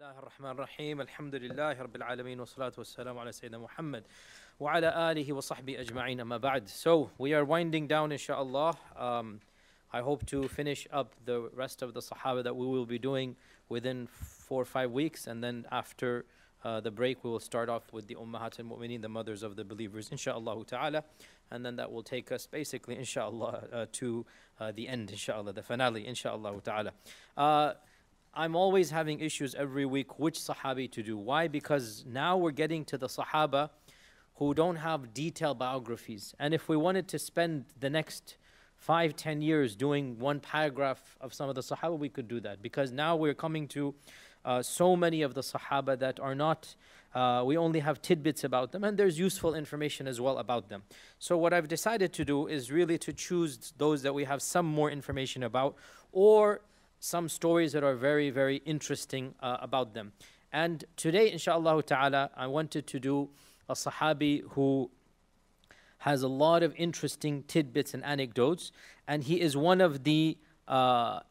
الله الرحمن الرحيم الحمد لله رب العالمين والصلاة والسلام على سيدنا محمد وعلى آله وصحبه أجمعين أما بعد So we are winding down inshallah um, I hope to finish up the rest of the Sahaba that we will be doing within four or five weeks and then after uh, the break we will start off with the Ummahat al-Mu'mineen the mothers of the believers inshallah ta'ala and then that will take us basically inshallah uh, to uh, the end inshallah the finale inshallah ta'ala uh, I'm always having issues every week which Sahabi to do. Why? Because now we're getting to the Sahaba who don't have detailed biographies. And if we wanted to spend the next five, ten years doing one paragraph of some of the Sahaba, we could do that. Because now we're coming to uh, so many of the Sahaba that are not, uh, we only have tidbits about them, and there's useful information as well about them. So, what I've decided to do is really to choose those that we have some more information about, or some stories that are very, very interesting uh, about them. And today, inshallah ta'ala, I wanted to do a Sahabi who has a lot of interesting tidbits and anecdotes, and he is one of the uh,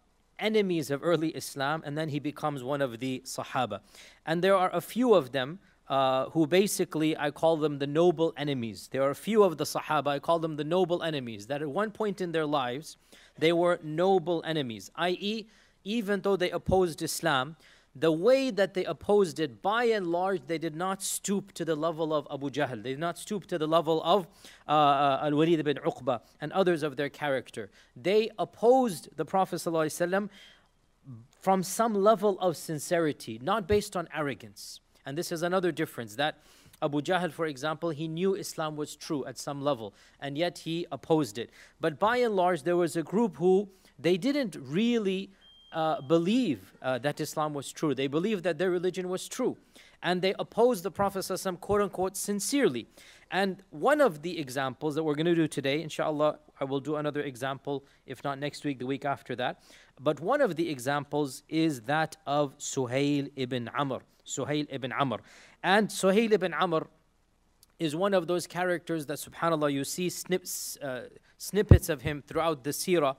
enemies of early Islam, and then he becomes one of the Sahaba. And there are a few of them. Uh, who basically I call them the noble enemies. There are a few of the Sahaba, I call them the noble enemies, that at one point in their lives, they were noble enemies, i.e., even though they opposed Islam, the way that they opposed it, by and large, they did not stoop to the level of Abu Jahl. They did not stoop to the level of uh, uh, Al Walid ibn Uqba and others of their character. They opposed the Prophet ﷺ from some level of sincerity, not based on arrogance. And this is another difference that Abu Jahl, for example, he knew Islam was true at some level, and yet he opposed it. But by and large, there was a group who they didn't really uh, believe uh, that Islam was true. They believed that their religion was true. And they opposed the Prophet ﷺ, quote unquote, sincerely. And one of the examples that we're going to do today, inshallah, I will do another example, if not next week, the week after that. But one of the examples is that of Suhail ibn Amr. Suhail ibn Amr. And Suhail ibn Amr is one of those characters that, subhanAllah, you see snips, uh, snippets of him throughout the seerah.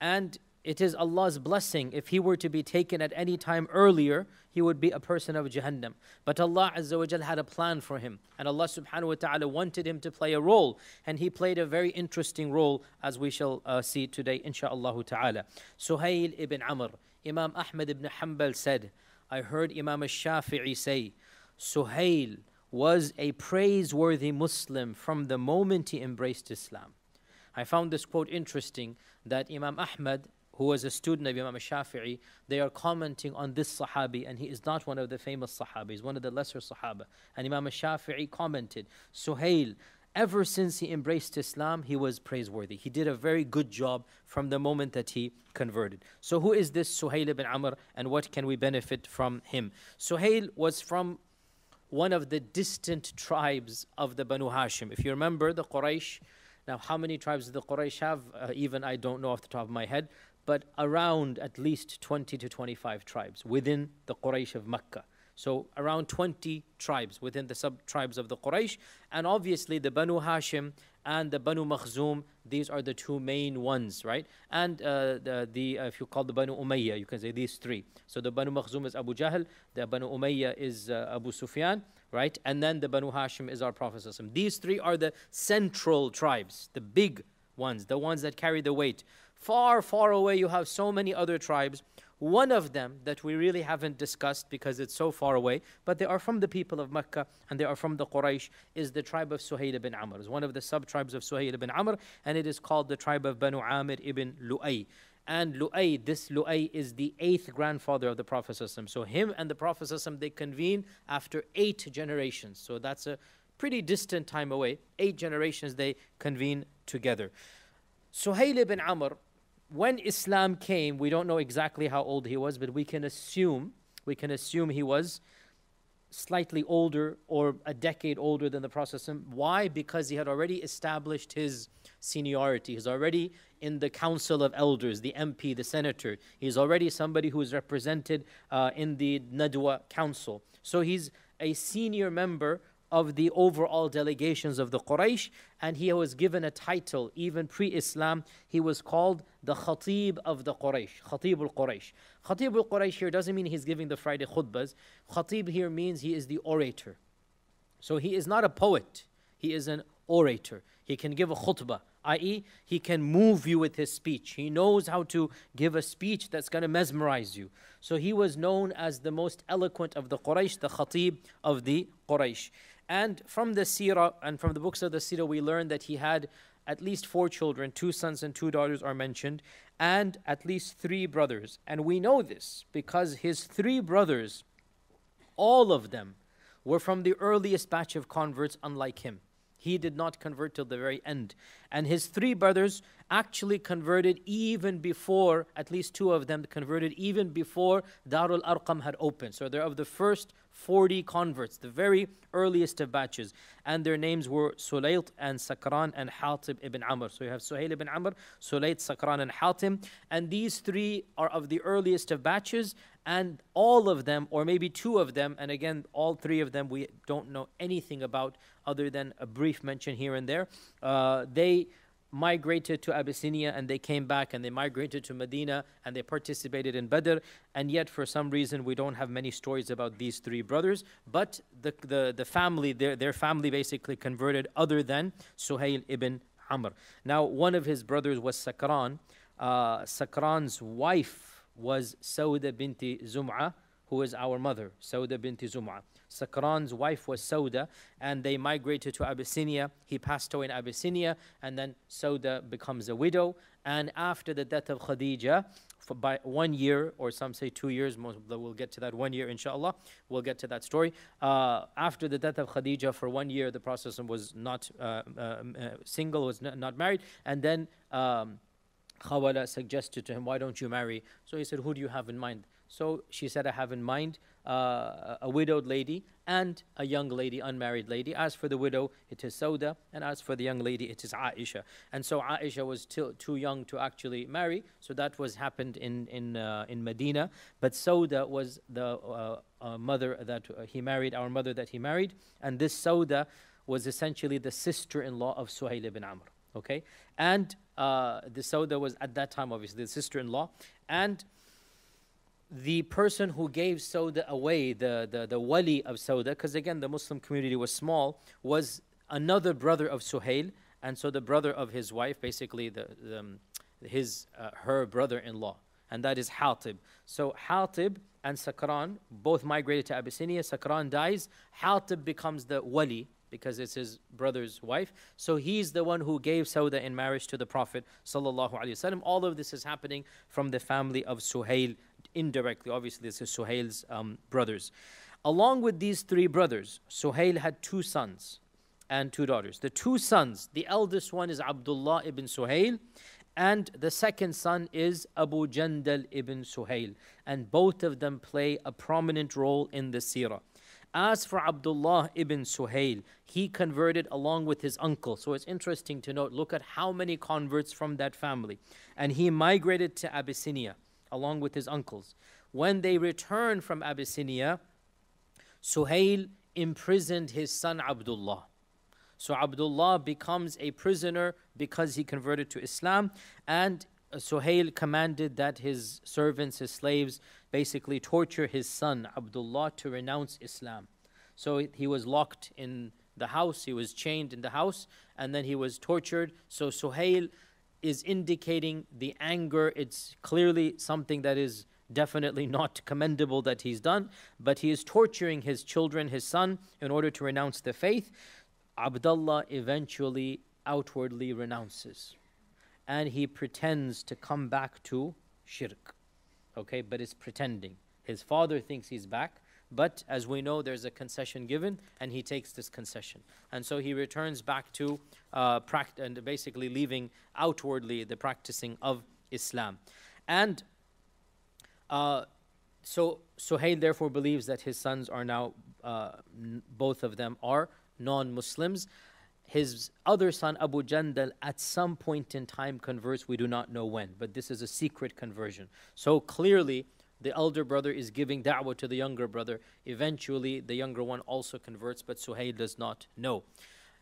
And it is Allah's blessing. If he were to be taken at any time earlier, he would be a person of Jahannam. But Allah Azza wa Jal had a plan for him. And Allah subhanahu wa ta'ala wanted him to play a role. And he played a very interesting role, as we shall uh, see today, insha'Allah ta'ala. Suhail ibn Amr, Imam Ahmad ibn Hanbal said, I heard Imam al-Shafi'i say, Suhail was a praiseworthy Muslim from the moment he embraced Islam. I found this quote interesting that Imam Ahmad who was a student of Imam Shafi'i, they are commenting on this Sahabi, and he is not one of the famous Sahabis, one of the lesser Sahaba. And Imam Shafi'i commented, Suhail, ever since he embraced Islam, he was praiseworthy. He did a very good job from the moment that he converted. So, who is this Suhail ibn Amr, and what can we benefit from him? Suhail was from one of the distant tribes of the Banu Hashim. If you remember, the Quraysh. Now, how many tribes the Quraysh have? Uh, even I don't know off the top of my head but around at least 20 to 25 tribes within the Quraysh of Mecca. So around 20 tribes within the sub tribes of the Quraysh, and obviously the Banu Hashim and the Banu Makhzum. These are the two main ones, right? And uh, the, the uh, if you call the Banu Umayyah, you can say these three. So the Banu Makhzum is Abu Jahl, the Banu Umayyah is uh, Abu Sufyan, right? And then the Banu Hashim is our Prophet. These three are the central tribes, the big ones, the ones that carry the weight. Far, far away, you have so many other tribes. One of them that we really haven't discussed because it's so far away, but they are from the people of Mecca and they are from the Quraysh, is the tribe of Suhail ibn Amr. It's one of the sub tribes of Suhail ibn Amr, and it is called the tribe of Banu Amir ibn Lu'ay. And Lu'ay, this Lu'ay is the eighth grandfather of the Prophet. So him and the Prophet they convene after eight generations. So that's a pretty distant time away. Eight generations they convene together. Suhail ibn Amr when Islam came, we don't know exactly how old he was, but we can assume we can assume he was slightly older or a decade older than the Prophet. Why? Because he had already established his seniority. He's already in the Council of Elders, the MP, the Senator. He's already somebody who is represented uh, in the Nadwa Council. So he's a senior member of the overall delegations of the Quraysh, and he was given a title, even pre Islam. He was called the Khatib of the Quraysh, Khatib al Quraysh. Khatib al Quraysh here doesn't mean he's giving the Friday khutbas. Khatib here means he is the orator. So he is not a poet, he is an orator. He can give a khutbah, i.e., he can move you with his speech. He knows how to give a speech that's going to mesmerize you. So he was known as the most eloquent of the Quraysh, the Khatib of the Quraysh. And from the seerah and from the books of the seerah, we learn that he had at least four children, two sons and two daughters are mentioned, and at least three brothers. And we know this because his three brothers, all of them, were from the earliest batch of converts, unlike him. He did not convert till the very end. And his three brothers actually converted even before, at least two of them converted even before Darul Arqam had opened. So they're of the first 40 converts, the very earliest of batches. And their names were Sulayt and Sakran and Hatib ibn Amr. So you have Suhail ibn Amr, Sulayt, Sakran, and Hatim. And these three are of the earliest of batches. And all of them, or maybe two of them, and again, all three of them we don't know anything about other than a brief mention here and there. Uh, they migrated to Abyssinia and they came back and they migrated to Medina and they participated in Badr. And yet, for some reason, we don't have many stories about these three brothers. But the, the, the family, their, their family basically converted other than Suhail ibn Amr. Now, one of his brothers was Sakran. Uh, Sakran's wife was Sauda binti Zum'a, who is our mother, Sauda binti Zum'a. Sakran's wife was Sauda, and they migrated to Abyssinia. He passed away in Abyssinia, and then Sauda becomes a widow. And after the death of Khadija, by one year, or some say two years, most, we'll get to that one year, inshallah. We'll get to that story. Uh, after the death of Khadija, for one year, the Prophet was not uh, uh, single, was not married, and then um, Khawala suggested to him, Why don't you marry? So he said, Who do you have in mind? So she said, I have in mind uh, a widowed lady and a young lady, unmarried lady. As for the widow, it is Sauda, and as for the young lady, it is Aisha. And so Aisha was too, too young to actually marry, so that was happened in in uh, in Medina. But Sauda was the uh, uh mother that uh, he married, our mother that he married, and this Sauda was essentially the sister-in-law of Suhail ibn Amr. Okay, and uh, the Sauda was at that time obviously the sister-in-law, and the person who gave Sauda away, the, the, the wali of Sauda, because again, the Muslim community was small, was another brother of Suhail, and so the brother of his wife, basically the, the um, his, uh, her brother-in-law, and that is Hatib. So Hatib and Sakran both migrated to Abyssinia. Sakran dies. Hatib becomes the wali, because it's his brother's wife. So he's the one who gave Sauda in marriage to the Prophet All of this is happening from the family of Suhail indirectly. Obviously, this is Suhail's um, brothers. Along with these three brothers, Suhail had two sons and two daughters. The two sons, the eldest one is Abdullah ibn Suhail, and the second son is Abu Jandal ibn Suhail. And both of them play a prominent role in the seerah. As for Abdullah ibn Suhail, he converted along with his uncle. So it's interesting to note look at how many converts from that family. And he migrated to Abyssinia along with his uncles. When they returned from Abyssinia, Suhail imprisoned his son Abdullah. So Abdullah becomes a prisoner because he converted to Islam, and Suhail commanded that his servants, his slaves, basically torture his son Abdullah to renounce Islam. So he was locked in the house, he was chained in the house, and then he was tortured. So Suhail is indicating the anger. It's clearly something that is definitely not commendable that he's done, but he is torturing his children, his son, in order to renounce the faith. Abdullah eventually outwardly renounces and he pretends to come back to shirk. Okay, but it's pretending. His father thinks he's back, but as we know, there's a concession given, and he takes this concession. And so he returns back to uh, pract- and basically leaving outwardly the practicing of Islam. And uh, so Suhail therefore believes that his sons are now, uh, n- both of them are non Muslims. His other son, Abu Jandal, at some point in time converts. We do not know when, but this is a secret conversion. So clearly, the elder brother is giving da'wah to the younger brother. Eventually, the younger one also converts, but Suhail does not know.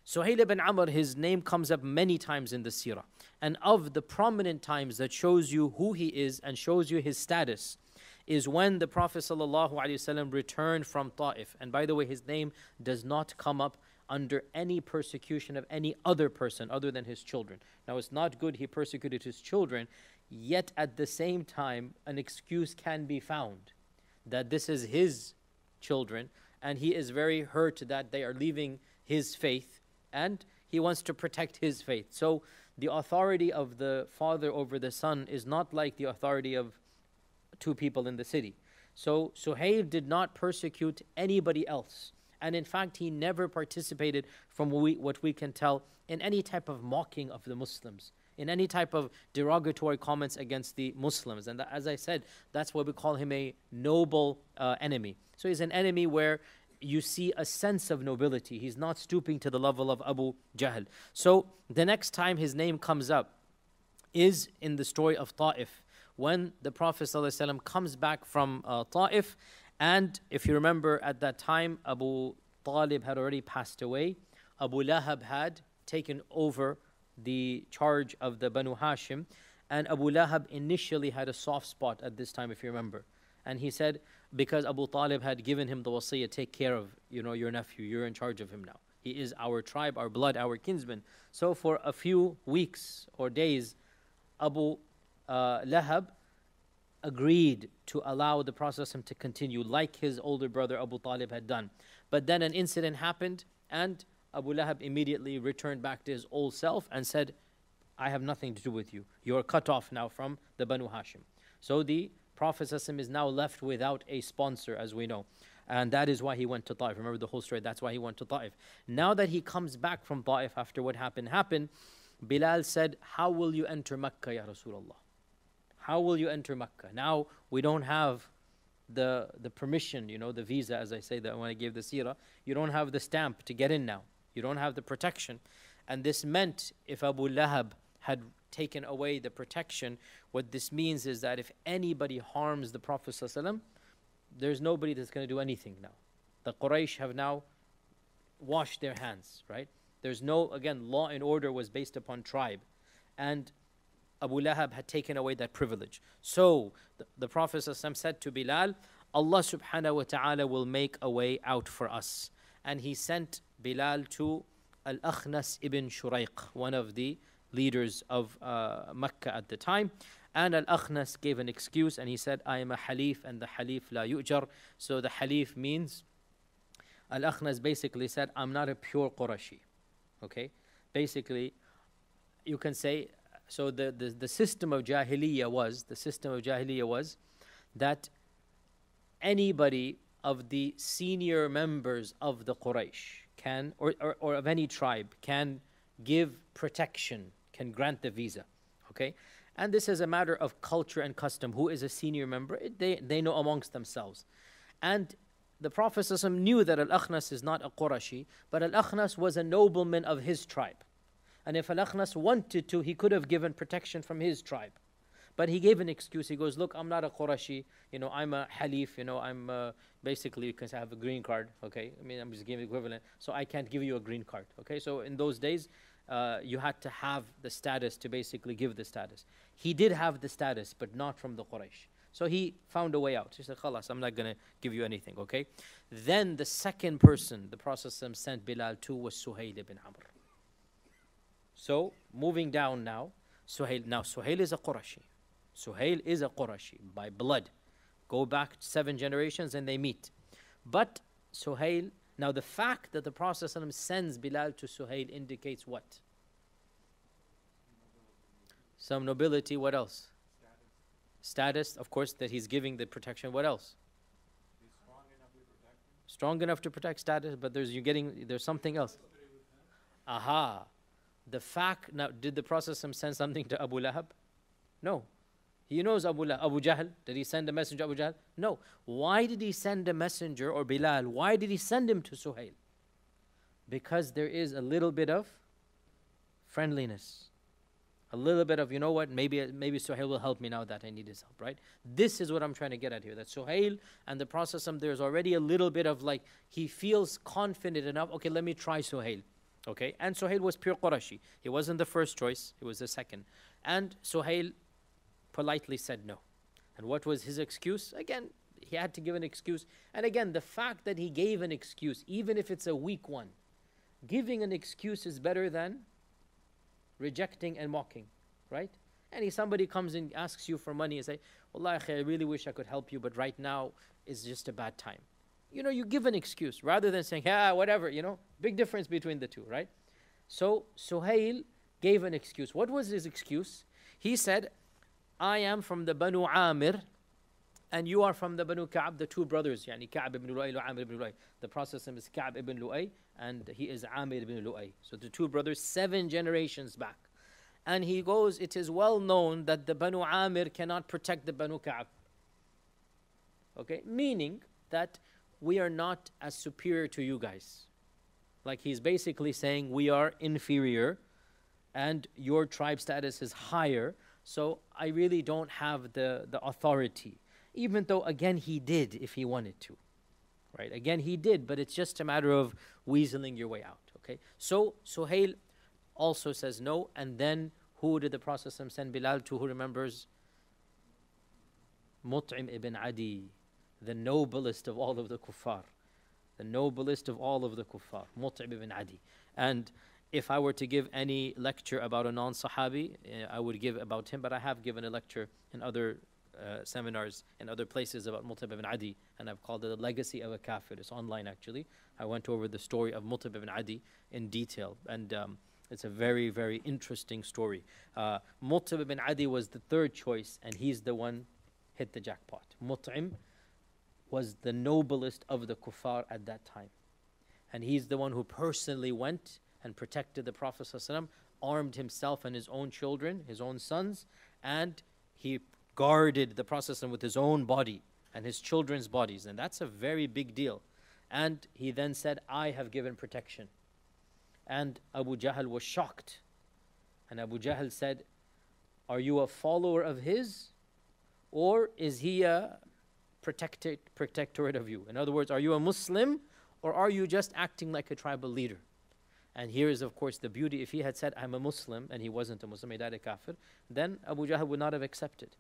Suhail ibn Amr, his name comes up many times in the seerah. And of the prominent times that shows you who he is and shows you his status is when the Prophet ﷺ returned from Ta'if. And by the way, his name does not come up under any persecution of any other person other than his children. Now, it's not good he persecuted his children, yet at the same time, an excuse can be found that this is his children and he is very hurt that they are leaving his faith and he wants to protect his faith. So the authority of the father over the son is not like the authority of two people in the city. So Suhail did not persecute anybody else. And in fact, he never participated, from what we, what we can tell, in any type of mocking of the Muslims, in any type of derogatory comments against the Muslims. And as I said, that's why we call him a noble uh, enemy. So he's an enemy where you see a sense of nobility. He's not stooping to the level of Abu Jahl. So the next time his name comes up is in the story of Ta'if, when the Prophet ﷺ comes back from uh, Ta'if. And if you remember, at that time, Abu Talib had already passed away. Abu Lahab had taken over the charge of the Banu Hashim. And Abu Lahab initially had a soft spot at this time, if you remember. And he said, because Abu Talib had given him the wasiyah, take care of you know your nephew, you're in charge of him now. He is our tribe, our blood, our kinsman. So for a few weeks or days, Abu uh, Lahab agreed to allow the Prophet to continue like his older brother Abu Talib had done. But then an incident happened and Abu Lahab immediately returned back to his old self and said, I have nothing to do with you. You're cut off now from the Banu Hashim. So the Prophet is now left without a sponsor, as we know. And that is why he went to Ta'if. Remember the whole story, that's why he went to Ta'if. Now that he comes back from Ta'if after what happened happened, Bilal said, How will you enter Mecca, Ya Rasulullah? How will you enter Mecca? Now we don't have the, the permission, you know, the visa, as I say that when I gave the seerah. You don't have the stamp to get in now. You don't have the protection. And this meant if Abu Lahab had taken away the protection, what this means is that if anybody harms the Prophet there's nobody that's going to do anything now. The Quraysh have now washed their hands, right? There's no, again, law and order was based upon tribe. And Abu Lahab had taken away that privilege. So the, the Prophet said to Bilal, Allah subhanahu wa ta'ala will make a way out for us. And he sent Bilal to Al Akhnas ibn Shuraiq, one of the leaders of uh, Mecca at the time. And Al Akhnas gave an excuse and he said, I am a Halif and the Halif la yu'jar. So the Halif means, Al Akhnas basically said, I'm not a pure Qurashi. Okay? Basically, you can say, so the, the, the system of Jahiliyyah was, the system of Jahiliyyah was that anybody of the senior members of the Quraysh can, or, or, or of any tribe, can give protection can grant the visa. Okay? And this is a matter of culture and custom. Who is a senior member? They, they know amongst themselves. And the Prophet knew that Al Akhnas is not a Qurashi, but Al Akhnas was a nobleman of his tribe. And if Al Akhnas wanted to, he could have given protection from his tribe. But he gave an excuse. He goes, Look, I'm not a Qurashi. You know, I'm a Halif. You know, I'm uh, basically, because I have a green card. Okay. I mean, I'm just giving equivalent. So I can't give you a green card. Okay. So in those days, uh, you had to have the status to basically give the status. He did have the status, but not from the Quraysh. So he found a way out. He said, Khalas, I'm not going to give you anything, okay? Then the second person the Prophet sent Bilal to was Suhail ibn Amr. So, moving down now, Suhail. Now, Suhail is a Qurashi. Suhail is a Qurashi by blood. Go back seven generations and they meet. But Suhail now, the fact that the Prophet ﷺ sends Bilal to Suhail indicates what? Some nobility. What else? Status. Status, of course, that he's giving the protection. What else? Strong enough, to protect status, but there's you're getting there's something else. Aha. The fact now did the Prophet send something to Abu Lahab? No. He knows Abu, La, Abu Jahl. Did he send a messenger Abu Jahl? No. Why did he send a messenger or Bilal? Why did he send him to Suhail? Because there is a little bit of friendliness, A little bit of, you know what, maybe maybe Suhail will help me now that I need his help, right? This is what I'm trying to get at here. That Suhail and the Prophet there's already a little bit of like, he feels confident enough, okay, let me try Suhail. Okay, and Suhail was pure Qurashi. He wasn't the first choice, he was the second. And Suhail politely said no. And what was his excuse? Again, he had to give an excuse. And again, the fact that he gave an excuse, even if it's a weak one, giving an excuse is better than rejecting and mocking, right? And if somebody comes and asks you for money and say, Wallah, I really wish I could help you, but right now is just a bad time. You know, you give an excuse rather than saying, yeah, whatever, you know, big difference between the two, right? So Suhail gave an excuse. What was his excuse? He said, I am from the Banu Amir, and you are from the Banu Ka'ab, the two brothers, yani Ka'ab ibn Lu'ay, Amir ibn Lu'ay. The Prophet is Ka'ab ibn Lu'ay, and he is Amir ibn Lu'ay. So the two brothers, seven generations back. And he goes, it is well known that the Banu Amir cannot protect the Banu Ka'ab. Okay, meaning that we are not as superior to you guys. Like he's basically saying we are inferior and your tribe status is higher, so I really don't have the, the authority. Even though, again, he did if he wanted to. Right? Again, he did, but it's just a matter of weaseling your way out. Okay? So, Suhail also says no, and then who did the Prophet send Bilal to? Who remembers? Mut'im ibn Adi, the noblest of all of the kuffar. The noblest of all of the kuffar. Mut'im ibn Adi. And if I were to give any lecture about a non Sahabi, uh, I would give about him, but I have given a lecture in other uh, seminars in other places about Mut'im ibn Adi, and I've called it the legacy of a kafir. It's online actually. I went over the story of Mut'im ibn Adi in detail, and um, it's a very, very interesting story. Uh, Mut'im ibn Adi was the third choice, and he's the one hit the jackpot. Mut'im was the noblest of the kuffar at that time. And he's the one who personally went and protected the Prophet ﷺ, armed himself and his own children, his own sons, and he guarded the Prophet ﷺ with his own body and his children's bodies. And that's a very big deal. And he then said, I have given protection. And Abu Jahl was shocked. And Abu Jahl said, Are you a follower of his? Or is he a protectorate of you? In other words, are you a Muslim? Or are you just acting like a tribal leader? And here is, of course, the beauty. If he had said, I'm a Muslim, and he wasn't a Muslim, he died a kafir, then Abu Jahl would not have accepted.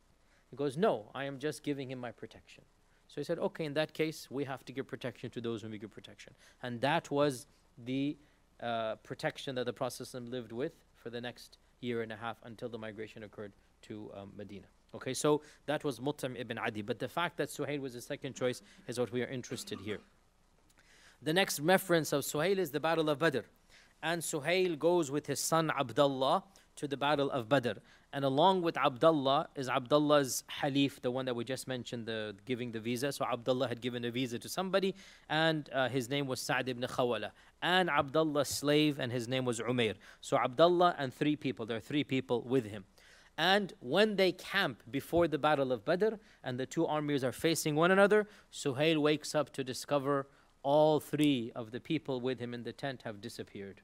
He goes, No, I am just giving him my protection. So he said, Okay, in that case, we have to give protection to those whom we give protection. And that was the uh, protection that the Prophet lived with for the next year and a half until the migration occurred to um, Medina. Okay, so that was Mut'im ibn Adi. But the fact that Suhail was the second choice is what we are interested here. The next reference of Suhail is the Battle of Badr and Suhail goes with his son Abdullah to the battle of Badr. And along with Abdullah is Abdullah's Halif, the one that we just mentioned, the giving the visa. So Abdullah had given a visa to somebody, and uh, his name was Sa'd ibn Khawala. And Abdullah's slave, and his name was Umair. So Abdullah and three people, there are three people with him. And when they camp before the battle of Badr, and the two armies are facing one another, Suhail wakes up to discover all three of the people with him in the tent have disappeared.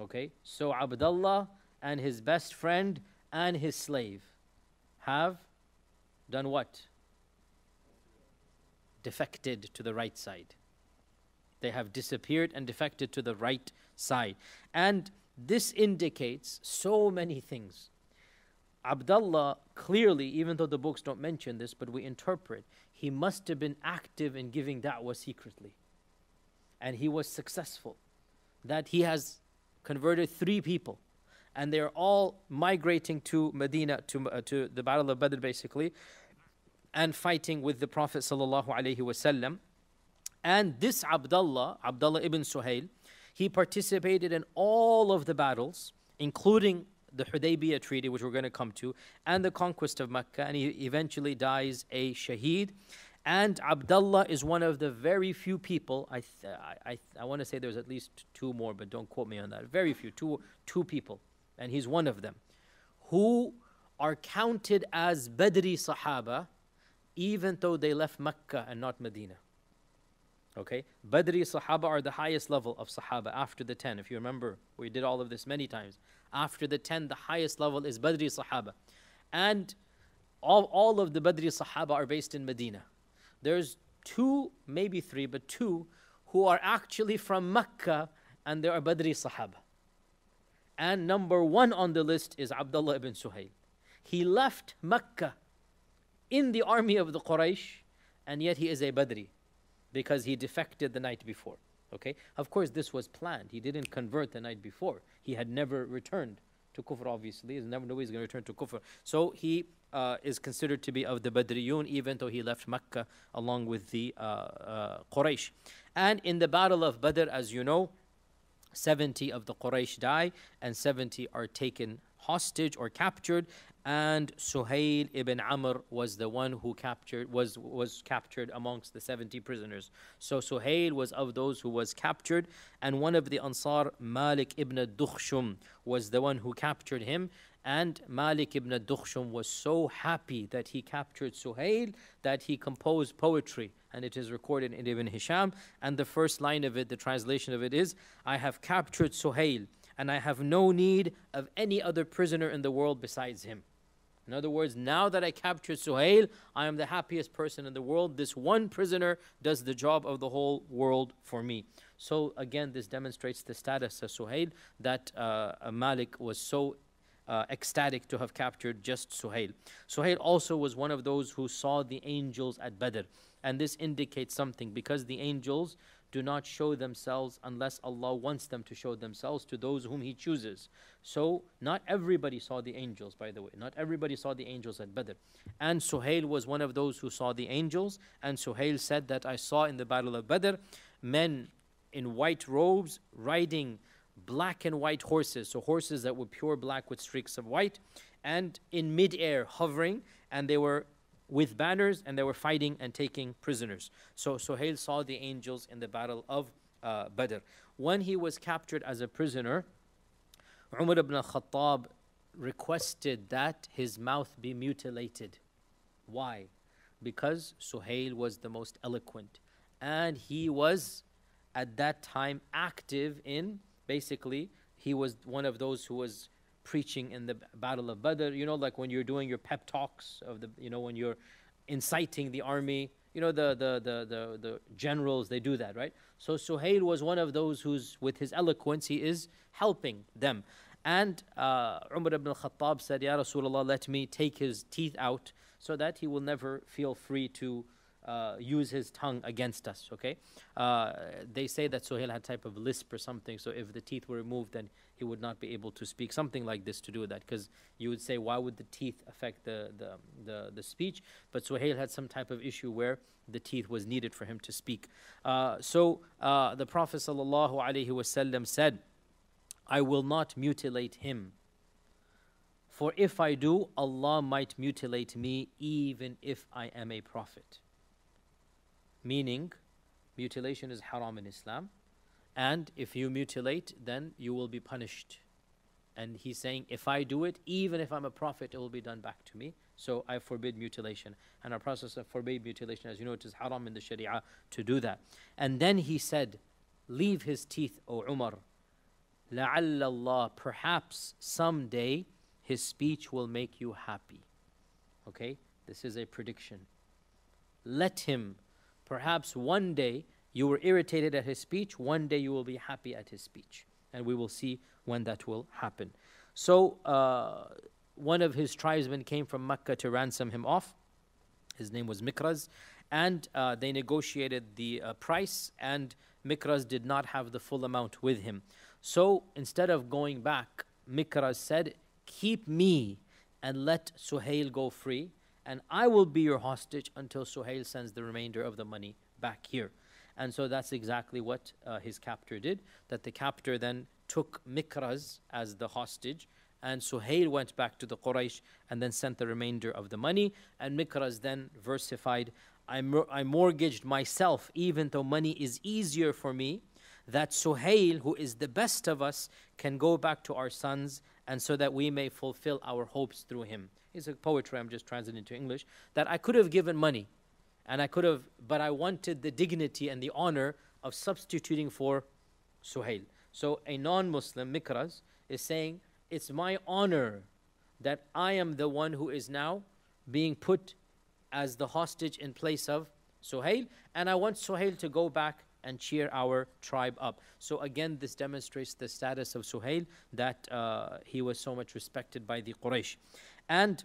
Okay, so Abdullah and his best friend and his slave have done what? Defected to the right side. They have disappeared and defected to the right side. And this indicates so many things. Abdullah clearly, even though the books don't mention this, but we interpret, he must have been active in giving da'wah secretly. And he was successful. That he has converted three people. And they're all migrating to Medina, to, uh, to the Battle of Badr basically, and fighting with the Prophet sallallahu. And this Abdullah, Abdullah ibn Suhail, he participated in all of the battles, including the Hudaybiyah treaty, which we're going to come to, and the conquest of Mecca, and he eventually dies a shaheed. And Abdullah is one of the very few people, I, I, I, I want to say there's at least two more, but don't quote me on that. Very few, two, two people, and he's one of them, who are counted as Badri Sahaba, even though they left Mecca and not Medina. Okay? Badri Sahaba are the highest level of Sahaba after the 10. If you remember, we did all of this many times. After the 10, the highest level is Badri Sahaba. And all, all of the Badri Sahaba are based in Medina. There's two, maybe three, but two who are actually from Mecca and they are Badri Sahaba. And number one on the list is Abdullah ibn Suhayl. He left Mecca in the army of the Quraysh, and yet he is a Badri because he defected the night before. Okay? Of course, this was planned. He didn't convert the night before. He had never returned to Kufr, obviously. He's never he's going to return to Kufr. So he uh, is considered to be of the Badriyun, even though he left Mecca along with the uh, uh, Quraysh. And in the Battle of Badr, as you know, 70 of the Quraysh die and 70 are taken hostage or captured and Suhail ibn Amr was the one who captured was was captured amongst the 70 prisoners. So Suhail was of those who was captured, and one of the Ansar, Malik ibn Dukhshum, was the one who captured him. And Malik ibn Dukhshum was so happy that he captured Suhail that he composed poetry, and it is recorded in Ibn Hisham. And the first line of it, the translation of it is, "I have captured Suhail." And I have no need of any other prisoner in the world besides him. In other words, now that I captured Suhail, I am the happiest person in the world. This one prisoner does the job of the whole world for me. So again, this demonstrates the status of Suhail that uh, Malik was so uh, ecstatic to have captured just Suhail. Suhail also was one of those who saw the angels at Badr. And this indicates something because the angels do not show themselves unless Allah wants them to show themselves to those whom He chooses. So, not everybody saw the angels, by the way. Not everybody saw the angels at Badr. And Suhail was one of those who saw the angels. And Suhail said that I saw in the Battle of Badr men in white robes riding black and white horses. So, horses that were pure black with streaks of white. And in midair, hovering. And they were with banners and they were fighting and taking prisoners. So Suhail saw the angels in the battle of uh, Badr. When he was captured as a prisoner, Umar ibn al-Khattab requested that his mouth be mutilated. Why? Because Suhail was the most eloquent and he was at that time active in basically he was one of those who was preaching in the Battle of Badr. You know, like when you're doing your pep talks of the, you know, when you're inciting the army. You know, the, the, the, the, the generals, they do that, right? So Suhail was one of those who's, with his eloquence, he is helping them. And uh, Umar ibn al-Khattab said, Ya Rasulullah, let me take his teeth out so that he will never feel free to uh, use his tongue against us. Okay, uh, they say that Suhail had type of lisp or something. So if the teeth were removed, then he would not be able to speak. Something like this to do that, because you would say, why would the teeth affect the the the, the speech? But Suhail had some type of issue where the teeth was needed for him to speak. Uh, so uh, the Prophet sallallahu alaihi wasallam said, "I will not mutilate him." For if I do, Allah might mutilate me even if I am a prophet meaning mutilation is haram in Islam. And if you mutilate, then you will be punished. And he's saying, if I do it, even if I'm a prophet, it will be done back to me. So I forbid mutilation. And our process of forbid mutilation, as you know, it is haram in the Sharia to do that. And then he said, Leave his teeth, O Umar. Allah, perhaps someday his speech will make you happy. Okay? This is a prediction. Let him, perhaps one day, you were irritated at his speech, one day you will be happy at his speech. And we will see when that will happen. So, uh, one of his tribesmen came from Mecca to ransom him off. His name was Mikraz. And uh, they negotiated the uh, price, and Mikraz did not have the full amount with him. So, instead of going back, Mikraz said, Keep me and let Suhail go free and I will be your hostage until Suhail sends the remainder of the money back here. And so that's exactly what uh, his captor did. That the captor then took Mikraz as the hostage, and Suhail went back to the Quraysh and then sent the remainder of the money. And Mikraz then versified, I, I mortgaged myself, even though money is easier for me, that Suhail, who is the best of us, can go back to our sons, and so that we may fulfill our hopes through him. It's a poetry I'm just translating to English. That I could have given money, and I could have, but I wanted the dignity and the honor of substituting for Suhail. So a non-Muslim, Mikraz, is saying, it's my honor that I am the one who is now being put as the hostage in place of Suhail, and I want Suhail to go back and cheer our tribe up. So again, this demonstrates the status of Suhail that uh, he was so much respected by the Quraysh. And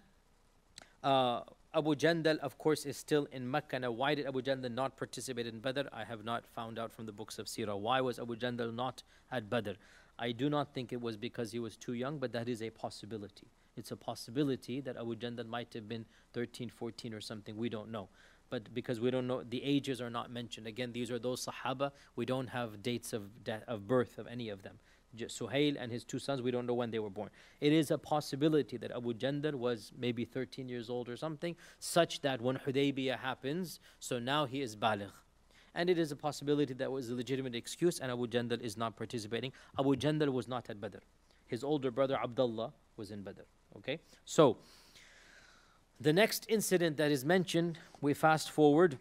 uh, Abu Jandal, of course, is still in Mecca. Now, why did Abu Jandal not participate in Badr? I have not found out from the books of Sirah. Why was Abu Jandal not at Badr? I do not think it was because he was too young, but that is a possibility. It's a possibility that Abu Jandal might have been 13, 14 or something. We don't know. But because we don't know, the ages are not mentioned. Again, these are those Sahaba. We don't have dates of, of birth of any of them. Suhail and his two sons, we don't know when they were born. It is a possibility that Abu Jandal was maybe 13 years old or something, such that when Hudaybiyah happens, so now he is baligh. And it is a possibility that was a legitimate excuse and Abu Jandal is not participating. Abu Jandal was not at Badr. His older brother Abdullah was in Badr. Okay? So, the next incident that is mentioned, we fast forward,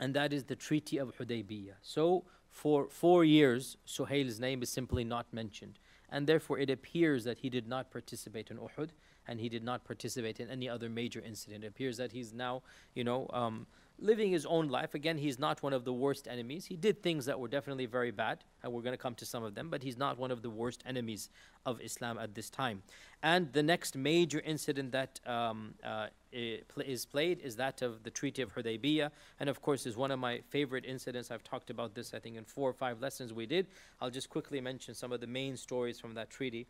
and that is the Treaty of Hudaybiyah. So, for four years, Suhail's name is simply not mentioned. And therefore, it appears that he did not participate in Uhud and he did not participate in any other major incident. It appears that he's now, you know, um, living his own life. Again, he's not one of the worst enemies. He did things that were definitely very bad, and we're going to come to some of them, but he's not one of the worst enemies of Islam at this time. And the next major incident that um, uh, is played is that of the Treaty of Hudaybiyah, and of course, is one of my favorite incidents. I've talked about this, I think, in four or five lessons we did. I'll just quickly mention some of the main stories from that treaty.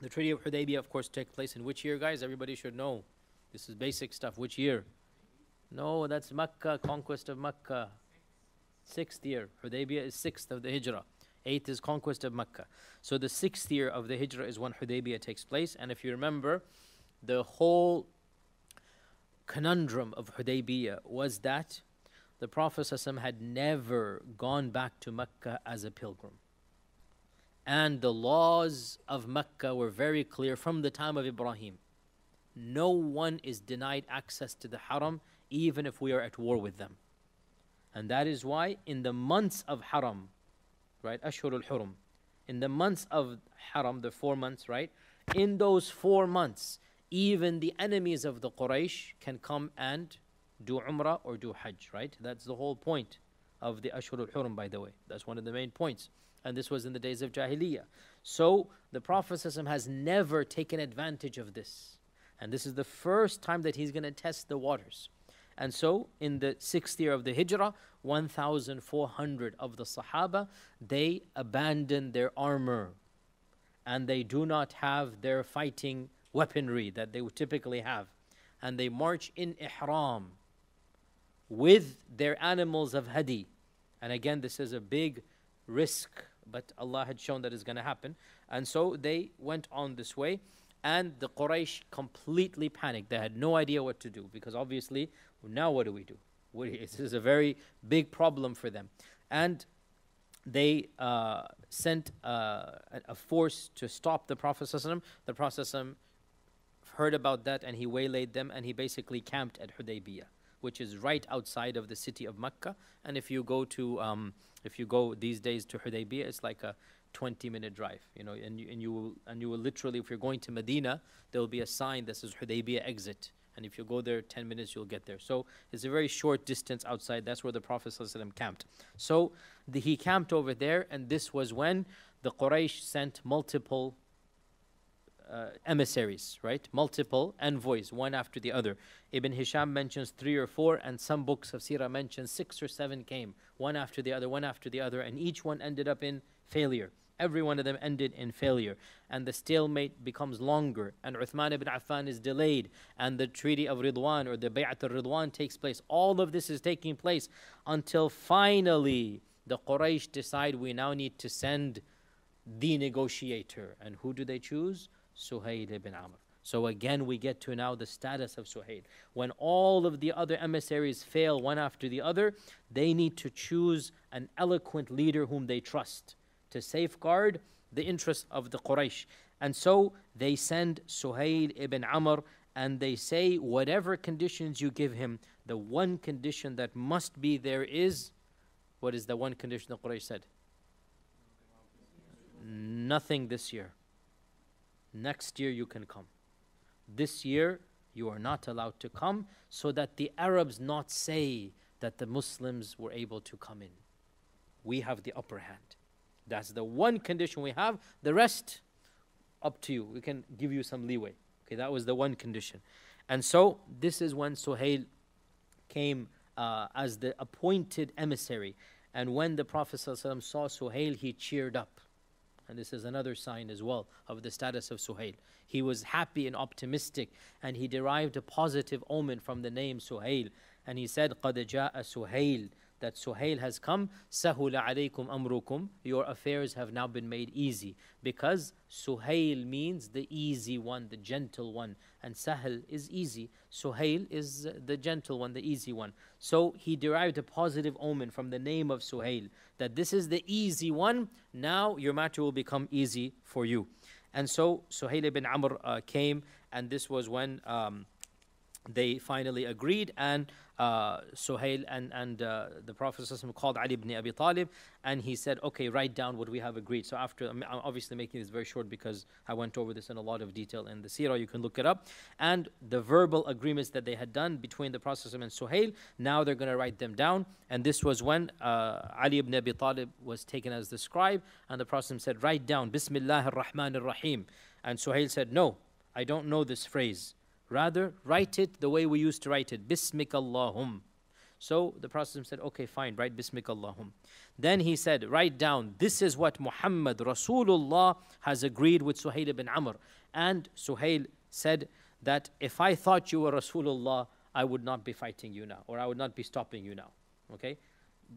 The Treaty of Hudaybiyah, of course, took place in which year, guys? Everybody should know. This is basic stuff. Which year? No, that's Mecca, conquest of Mecca. Sixth year. Hudaybiyah is sixth of the Hijrah. Eighth is conquest of Mecca. So the sixth year of the Hijrah is when Hudaybiyah takes place. And if you remember, the whole conundrum of Hudaybiyah was that the Prophet had never gone back to Mecca as a pilgrim. And the laws of Mecca were very clear from the time of Ibrahim. No one is denied access to the Haram even if we are at war with them. And that is why in the months of Haram, right, Ashhur al-Hurum, in the months of Haram, the four months, right, in those four months, even the enemies of the Quraysh can come and do Umrah or do Hajj, right? That's the whole point of the Ashhur al-Hurum, by the way. That's one of the main points. And this was in the days of Jahiliyyah. So the Prophet has never taken advantage of this. And this is the first time that he's going to test the waters. And so, in the sixth year of the Hijrah, 1,400 of the Sahaba, they abandon their armor and they do not have their fighting weaponry that they would typically have. And they march in ihram with their animals of hadi. And again, this is a big risk, but Allah had shown that is going to happen. And so they went on this way and the Quraysh completely panicked. They had no idea what to do because obviously, now what do we do? This is a very big problem for them. And they uh, sent uh, a force to stop the Prophet. The Prophet heard about that and he waylaid them and he basically camped at Hudaybiyah, which is right outside of the city of Mecca. And if you go to, um, if you go these days to Hudaybiyah, it's like a 20 minute drive you know and you, and you will and you will literally if you're going to Medina there will be a sign that says Hudaybiyah exit and if you go there 10 minutes you'll get there so it's a very short distance outside that's where the prophet ﷺ camped so the, he camped over there and this was when the Quraysh sent multiple uh, emissaries, right? Multiple envoys, one after the other. Ibn Hisham mentions three or four, and some books of Sirah mention six or seven came, one after the other, one after the other, and each one ended up in failure. Every one of them ended in failure. And the stalemate becomes longer. And Uthman ibn Affan is delayed. And the Treaty of Ridwan or the Bay'at al Ridwan takes place. All of this is taking place until finally the Quraysh decide we now need to send the negotiator. And who do they choose? Suhail ibn Amr. So again, we get to now the status of Suhail. When all of the other emissaries fail one after the other, they need to choose an eloquent leader whom they trust to safeguard the interests of the Quraysh. And so they send Suhail ibn Amr and they say, whatever conditions you give him, the one condition that must be there is what is the one condition the Quraysh said? nothing this year. Next year you can come. This year you are not allowed to come so that the Arabs not say that the Muslims were able to come in. We have the upper hand. That's the one condition we have. The rest, up to you. We can give you some leeway. Okay, that was the one condition. And so this is when Suhail came uh, as the appointed emissary. And when the Prophet ﷺ saw Suhail, he cheered up. And this is another sign as well of the status of Suhail. He was happy and optimistic, and he derived a positive omen from the name Suhail. And he said, قَدْ جَاءَ سُهَيْل that Suhail has come, Sahula alaykum amrukum, your affairs have now been made easy. Because Suhail means the easy one, the gentle one, and Sahel is easy. Suhail is the gentle one, the easy one. So he derived a positive omen from the name of Suhail, that this is the easy one, now your matter will become easy for you. And so Suhail ibn Amr uh, came, and this was when. Um, they finally agreed and uh, Suhail and, and uh, the Prophet called Ali ibn Abi Talib and he said, okay, write down what we have agreed. So after, I'm obviously making this very short because I went over this in a lot of detail in the seerah, you can look it up. And the verbal agreements that they had done between the Prophet and Suhail, now they're going to write them down. And this was when uh, Ali ibn Abi Talib was taken as the scribe and the Prophet said, write down, Bismillah ar-Rahman ar-Rahim. And Suhail said, no, I don't know this phrase. Rather, write it the way we used to write it. Bismik Allahum. So the Prophet said, okay, fine, write Bismik Allahum. Then he said, write down, this is what Muhammad Rasulullah has agreed with Suhail ibn Amr. And Suhail said that if I thought you were Rasulullah, I would not be fighting you now, or I would not be stopping you now. Okay?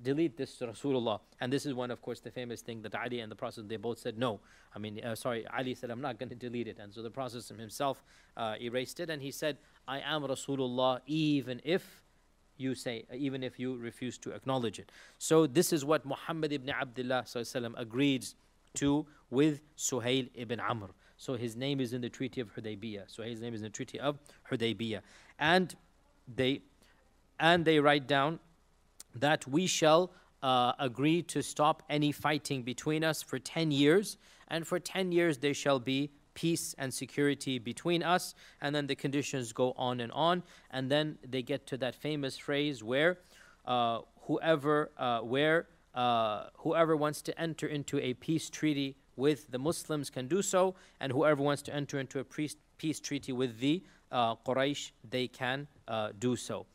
delete this to Rasulullah. And this is one, of course, the famous thing that Ali and the Prophet, they both said no. I mean, uh, sorry, Ali said, I'm not going to delete it. And so the Prophet himself uh, erased it and he said, I am Rasulullah even if you say, even if you refuse to acknowledge it. So this is what Muhammad ibn Abdullah وسلم, agreed to with Suhail ibn Amr. So his name is in the Treaty of Hudaybiyah. Suhail's name is in the Treaty of Hudaybiyah. And they and they write down that we shall uh, agree to stop any fighting between us for 10 years, and for 10 years there shall be peace and security between us, and then the conditions go on and on, and then they get to that famous phrase where uh, whoever, uh, where uh, whoever wants to enter into a peace treaty with the Muslims can do so, and whoever wants to enter into a peace, treaty with the uh, Quraysh, they can uh, do so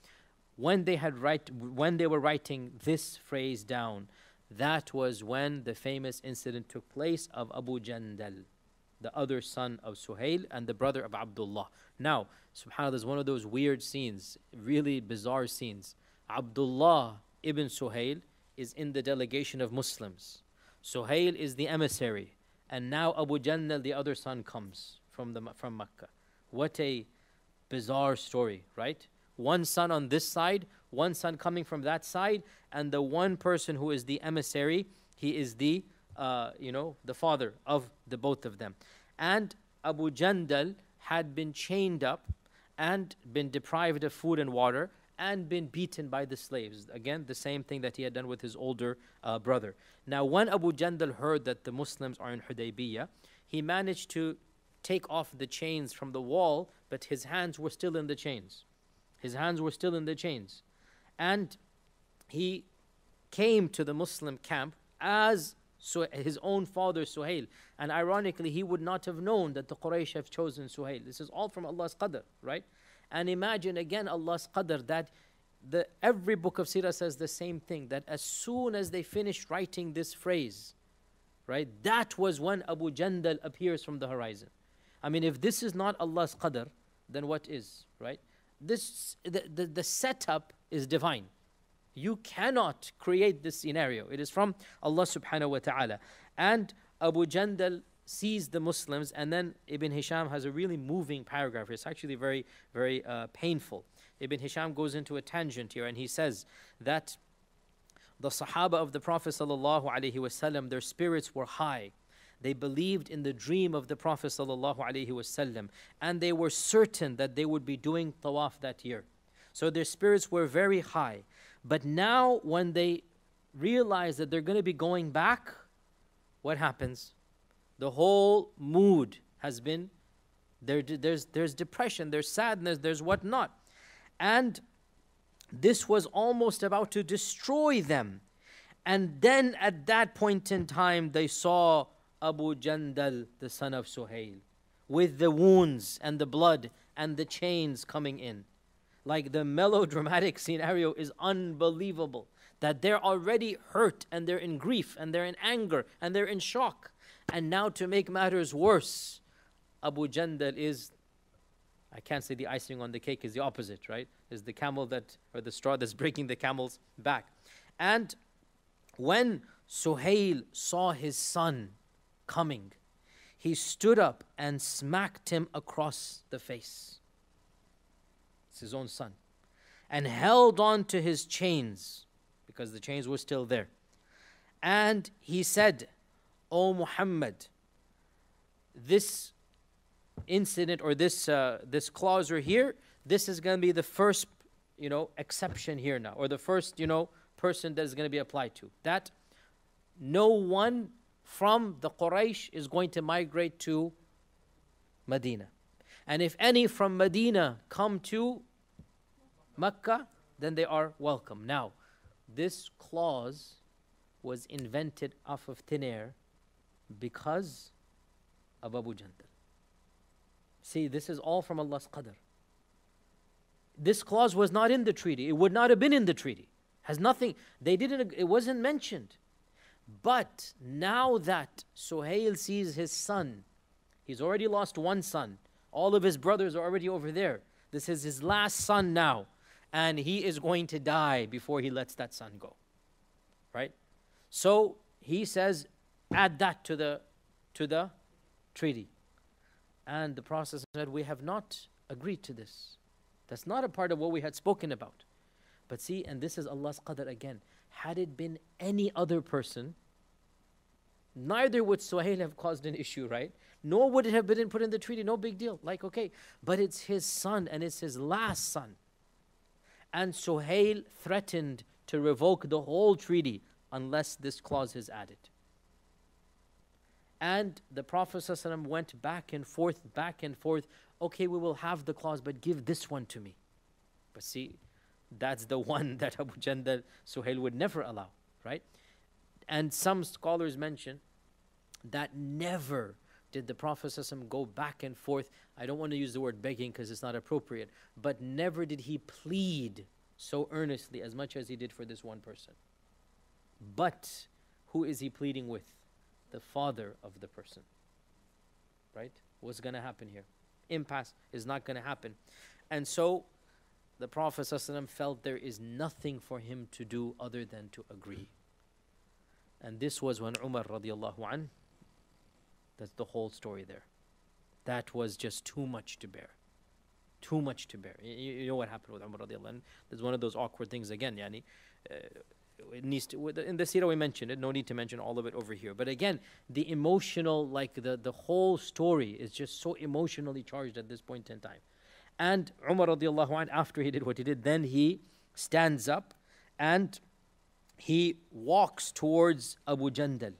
when they had write, when they were writing this phrase down, that was when the famous incident took place of Abu Jandal, the other son of Suhail and the brother of Abdullah. Now, subhanAllah, is one of those weird scenes, really bizarre scenes. Abdullah ibn Suhail is in the delegation of Muslims. Suhail is the emissary. And now Abu Jandal, the other son, comes from, the, from Mecca. What a bizarre story, right? One son on this side, one son coming from that side, and the one person who is the emissary, he is the, uh, you know, the father of the both of them. And Abu Jandal had been chained up and been deprived of food and water and been beaten by the slaves. Again, the same thing that he had done with his older uh, brother. Now, when Abu Jandal heard that the Muslims are in Hudaybiyah, he managed to take off the chains from the wall, but his hands were still in the chains. His hands were still in the chains. And he came to the Muslim camp as so his own father Suhail. And ironically, he would not have known that the Quraysh have chosen Suhail. This is all from Allah's qadr, right? And imagine again Allah's qadr that the, every book of Sirah says the same thing that as soon as they finished writing this phrase, right, that was when Abu Jandal appears from the horizon. I mean, if this is not Allah's qadr, then what is, right? This the, the, the setup is divine. You cannot create this scenario. It is from Allah subhanahu wa ta'ala. And Abu Jandal sees the Muslims, and then Ibn Hisham has a really moving paragraph. It's actually very, very uh, painful. Ibn Hisham goes into a tangent here, and he says that the Sahaba of the Prophet sallallahu alaihi wasallam, their spirits were high. They believed in the dream of the Prophet ﷺ, and they were certain that they would be doing tawaf that year. So their spirits were very high. But now, when they realize that they're going to be going back, what happens? The whole mood has been there, there's, there's depression, there's sadness, there's whatnot. And this was almost about to destroy them. And then at that point in time, they saw Abu Jandal, the son of Suhail, with the wounds and the blood and the chains coming in. Like the melodramatic scenario is unbelievable. That they're already hurt and they're in grief and they're in anger and they're in shock. And now to make matters worse, Abu Jandal is, I can't say the icing on the cake is the opposite, right? Is the camel that, or the straw that's breaking the camel's back. And when Suhail saw his son coming, he stood up and smacked him across the face. It's his own son. And held on to his chains because the chains were still there. And he said, O Muhammad, this incident or this uh, this clause right here, this is going to be the first, you know, exception here now, or the first, you know, person that is going to be applied to. That no one from the Quraysh is going to migrate to Medina. And if any from Medina come to Mecca, then they are welcome. Now, this clause was invented off of thin air because of Abu Jandal. See, this is all from Allah's qadr. This clause was not in the treaty. It would not have been in the treaty. Has nothing, they didn't, it wasn't mentioned. But now that Suhail sees his son, he's already lost one son. All of his brothers are already over there. This is his last son now. And he is going to die before he lets that son go. Right? So he says, add that to the to the treaty. And the Prophet said, We have not agreed to this. That's not a part of what we had spoken about. But see, and this is Allah's qadr again. Had it been any other person, neither would Suhail have caused an issue, right? Nor would it have been put in the treaty, no big deal. Like, okay, but it's his son and it's his last son. And Suhail threatened to revoke the whole treaty unless this clause is added. And the Prophet ﷺ went back and forth, back and forth. Okay, we will have the clause, but give this one to me. But see, that's the one that Abu Jandal Suhail would never allow, right? And some scholars mention that never did the Prophet go back and forth. I don't want to use the word begging because it's not appropriate, but never did he plead so earnestly as much as he did for this one person. But who is he pleading with? the father of the person. Right? What's going to happen here? Impasse is not going to happen. And so the Prophet ﷺ felt there is nothing for him to do other than to agree. And this was when Umar radiallahu an, that's the whole story there. That was just too much to bear. Too much to bear. You, you know what happened with Umar radiallahu an? There's one of those awkward things again, yani. Uh, it needs to in the sira we mentioned it no need to mention all of it over here but again the emotional like the the whole story is just so emotionally charged at this point in time and umar radiallahu anh, after he did what he did then he stands up and he walks towards abu jandal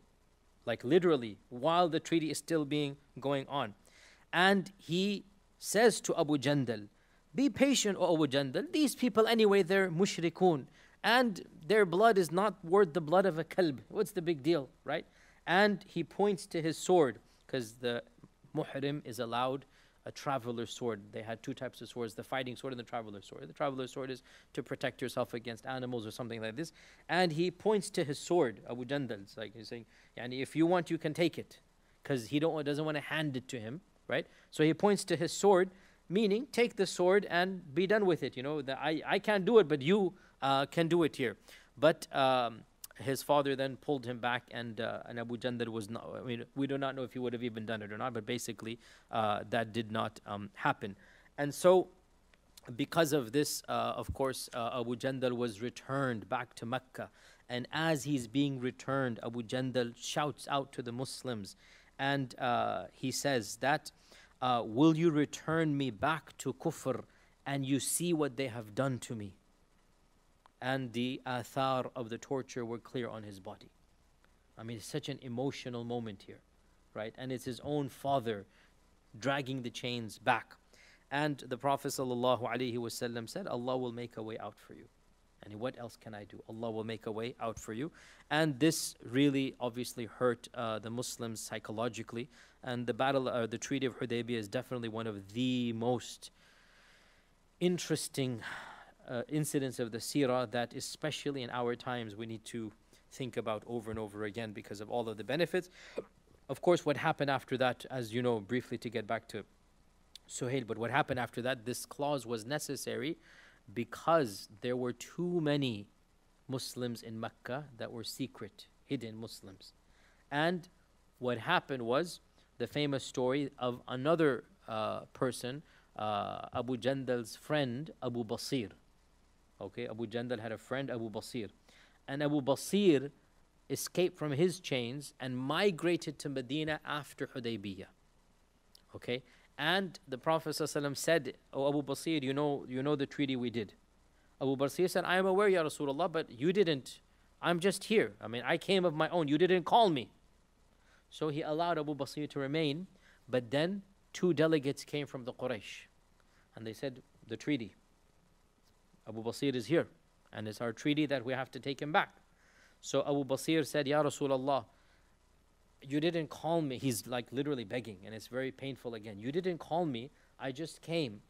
like literally while the treaty is still being going on and he says to abu jandal be patient o abu jandal these people anyway they're mushrikun and their blood is not worth the blood of a kalb. What's the big deal, right? And he points to his sword because the muhrim is allowed a traveler's sword. They had two types of swords the fighting sword and the traveler's sword. The traveler's sword is to protect yourself against animals or something like this. And he points to his sword, Abu Jandal. It's like he's saying, Yani, if you want, you can take it because he don't, doesn't want to hand it to him, right? So he points to his sword, meaning take the sword and be done with it. You know, the, I, I can't do it, but you uh, can do it here. But um, his father then pulled him back, and, uh, and Abu Jandal was not, I mean, we do not know if he would have even done it or not, but basically uh, that did not um, happen. And so, because of this, uh, of course, uh, Abu Jandal was returned back to Mecca. And as he's being returned, Abu Jandal shouts out to the Muslims and uh, he says that, uh, Will you return me back to kufr and you see what they have done to me? And the athar of the torture were clear on his body. I mean, it's such an emotional moment here. right? And it's his own father dragging the chains back. And the Prophet ﷺ said, Allah will make a way out for you. And what else can I do? Allah will make a way out for you. And this really obviously hurt uh, the Muslims psychologically. And the battle, uh, the Treaty of Hudaybiyah is definitely one of the most interesting uh, incidents of the seerah that, especially in our times, we need to think about over and over again because of all of the benefits. Of course, what happened after that, as you know, briefly to get back to Suhail, but what happened after that, this clause was necessary because there were too many Muslims in Mecca that were secret, hidden Muslims. And what happened was the famous story of another uh, person, uh, Abu Jandal's friend, Abu Basir. Okay, Abu Jandal had a friend, Abu Basir. And Abu Basir escaped from his chains and migrated to Medina after Hudaybiyah. Okay, and the Prophet ﷺ said, Oh Abu Basir, you know, you know the treaty we did. Abu Basir said, I am aware, Ya Rasulullah, but you didn't. I'm just here. I mean, I came of my own. You didn't call me. So he allowed Abu Basir to remain, but then two delegates came from the Quraysh. And they said, The treaty. Abu Basir is here, and it's our treaty that we have to take him back. So Abu Basir said, Ya Rasulullah, you didn't call me. He's like literally begging, and it's very painful again. You didn't call me. I just came.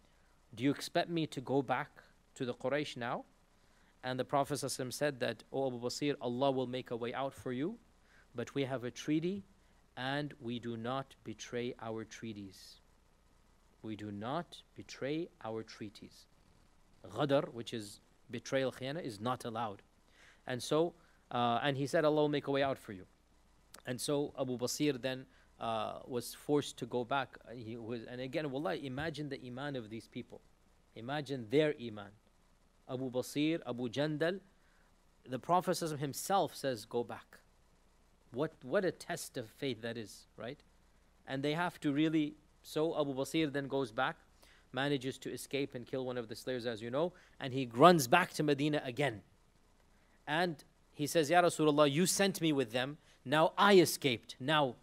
Do you expect me to go back to the Quraysh now? And the Prophet ﷺ said that, O Abu Basir, Allah will make a way out for you, but we have a treaty and we do not betray our treaties. We do not betray our treaties. Ghadar, which is betrayal, khiyana, is not allowed. And so, uh, and he said, Allah will make a way out for you. And so Abu Basir then uh, was forced to go back. He was, and again, wallah, imagine the iman of these people. Imagine their iman. Abu Basir, Abu Jandal, the Prophet himself says, go back. What, what a test of faith that is, right? And they have to really, so Abu Basir then goes back, manages to escape and kill one of the slaves, as you know, and he runs back to Medina again. And he says, Ya Rasulullah, you sent me with them, now I escaped. Now,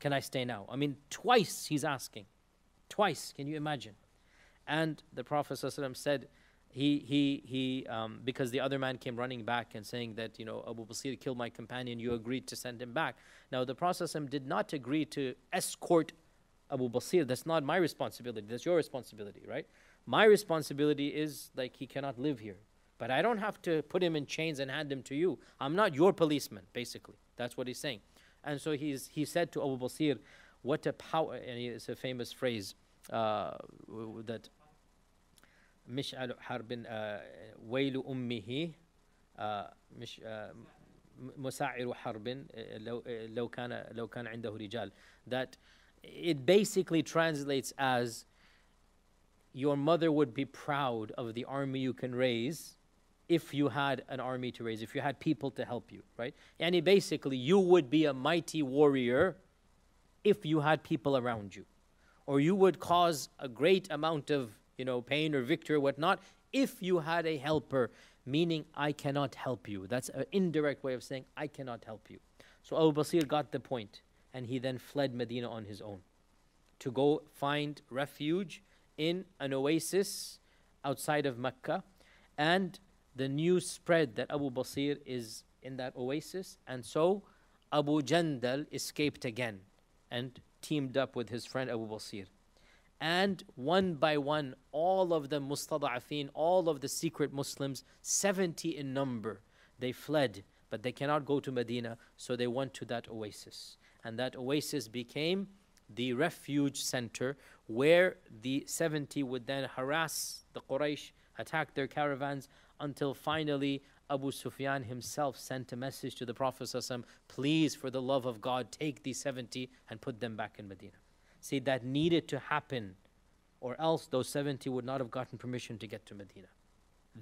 can I stay now? I mean, twice he's asking. Twice, can you imagine? And the Prophet ﷺ said, he, he, he um, because the other man came running back and saying that, you know, Abu Basir killed my companion, you agreed to send him back. Now, the Prophet ﷺ did not agree to escort Abu Basir. That's not my responsibility, that's your responsibility, right? My responsibility is like he cannot live here. But I don't have to put him in chains and hand him to you. I'm not your policeman, basically. That's what he's saying. And so he's, he said to Abu Basir, what a power, and it's a famous phrase uh, that مشعل حرب ويل أمه مش مساعر حرب لو لو كان لو كان عنده رجال that it basically translates as your mother would be proud of the army you can raise if you had an army to raise, if you had people to help you, right? And basically, you would be a mighty warrior if you had people around you. Or you would cause a great amount of, you know, pain or victory or whatnot if you had a helper, meaning I cannot help you. That's an indirect way of saying I cannot help you. So Abu Basir got the point, and he then fled Medina on his own to go find refuge in an oasis outside of Mecca. And the news spread that Abu Basir is in that oasis, and so Abu Jandal escaped again and teamed up with his friend Abu Basir. And one by one, all of the mustada'afin, all of the secret Muslims, 70 in number, they fled, but they cannot go to Medina, so they went to that oasis. And that oasis became the refuge center where the 70 would then harass the Quraysh, attack their caravans, until finally Abu Sufyan himself sent a message to the Prophet please, for the love of God, take these 70 and put them back in Medina. See, that needed to happen, or else those 70 would not have gotten permission to get to Medina.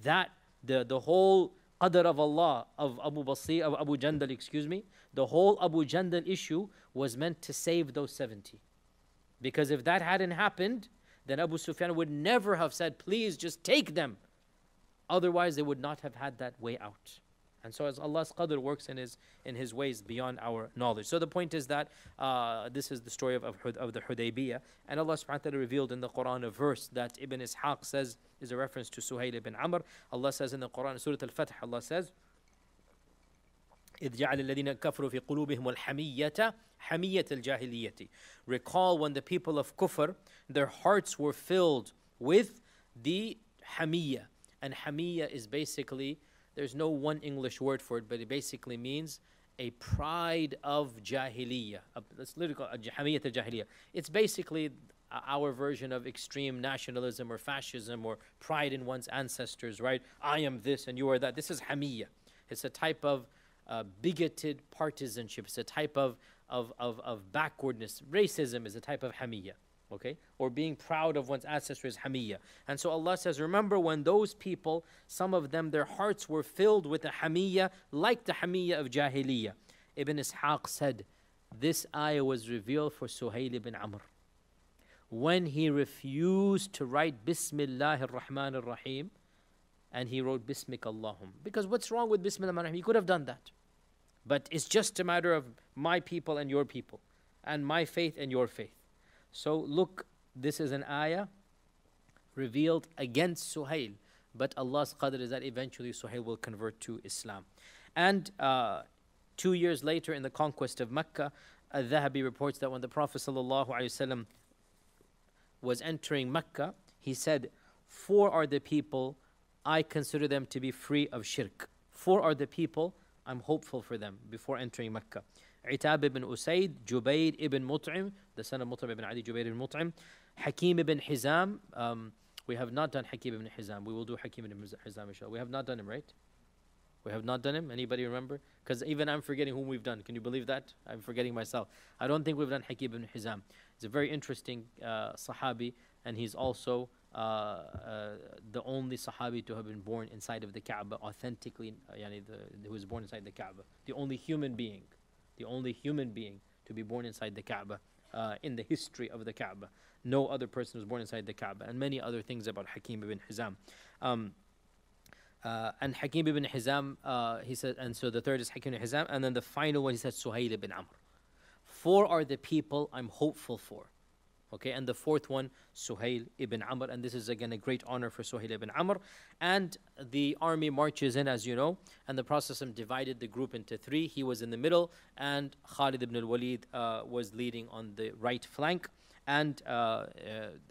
That, the, the whole qadr of Allah, of Abu Basir, of Abu Jandal, excuse me, the whole Abu Jandal issue was meant to save those 70. Because if that hadn't happened, then Abu Sufyan would never have said, please just take them Otherwise, they would not have had that way out. And so as Allah's qadr works in his in his ways beyond our knowledge. So the point is that uh, this is the story of, of, of the Hudaybiyah. And Allah subhanahu wa ta'ala revealed in the Quran a verse that Ibn Ishaq says is a reference to Suhail ibn Amr. Allah says in the Quran, Surah Al-Fath, Allah says, إذ جعل الذين كفروا في قلوبهم الحمية حمية الجاهلية Recall when the people of Kufr, their hearts were filled with the Hamiyya. And Hamiyya is basically there's no one English word for it, but it basically means a pride of jahiliyyah. That's literally called a j- hamiyyat al-jahiliyyah. It's basically our version of extreme nationalism or fascism or pride in one's ancestors, right? I am this and you are that. This is hamiyya. It's a type of uh, bigoted partisanship. It's a type of, of, of, of backwardness. Racism is a type of hamiyya, okay? Or being proud of one's ancestors, hamiyya. And so Allah says, remember when those people, some of them, their hearts were filled with a hamiyya, like the hamiyya of jahiliyyah. Ibn Ishaq said, this ayah was revealed for Suhail ibn Amr. When he refused to write Bismillah ar-Rahman ar-Rahim, and he wrote Bismik Allahum. Because what's wrong with Bismillah ar-Rahman? He could have done that. But it's just a matter of my people and your people, and my faith and your faith. So look, this is an ayah revealed against Suhail, but Allah's qadr is that eventually Suhail will convert to Islam. And uh, two years later, in the conquest of Mecca, Al-Dhahabi reports that when the Prophet ﷺ was entering Mecca, he said, Four are the people I consider them to be free of shirk. Four are the people I'm hopeful for them before entering Mecca. Itab ibn Usaid, Jubair ibn Mut'im, the son of Mut'im ibn Adi, Jubair ibn Mut'im, Hakim ibn Hizam. Um, we have not done Hakim ibn Hizam. We will do Hakim ibn Hizam, inshallah. We have not done him, right? We have not done him. Anybody remember? Because even I'm forgetting whom we've done. Can you believe that? I'm forgetting myself. I don't think we've done Hakim ibn Hizam. He's a very interesting uh, Sahabi, and he's also uh, uh, the only Sahabi to have been born inside of the Kaaba, authentically, uh, yani the, who was born inside the Kaaba. The only human being, the only human being to be born inside the Kaaba uh, in the history of the Kaaba. No other person was born inside the Kaaba, and many other things about Hakim ibn Hizam. Um, uh, and Hakim ibn Hizam, uh, he said, and so the third is Hakim ibn Hizam, and then the final one he said Suhail ibn Amr. Four are the people I'm hopeful for. Okay, and the fourth one, Suhail ibn Amr, and this is again a great honor for Suhail ibn Amr. And the army marches in, as you know, and the Prophet divided the group into three. He was in the middle, and Khalid ibn al-Walid uh, was leading on the right flank, and uh, uh,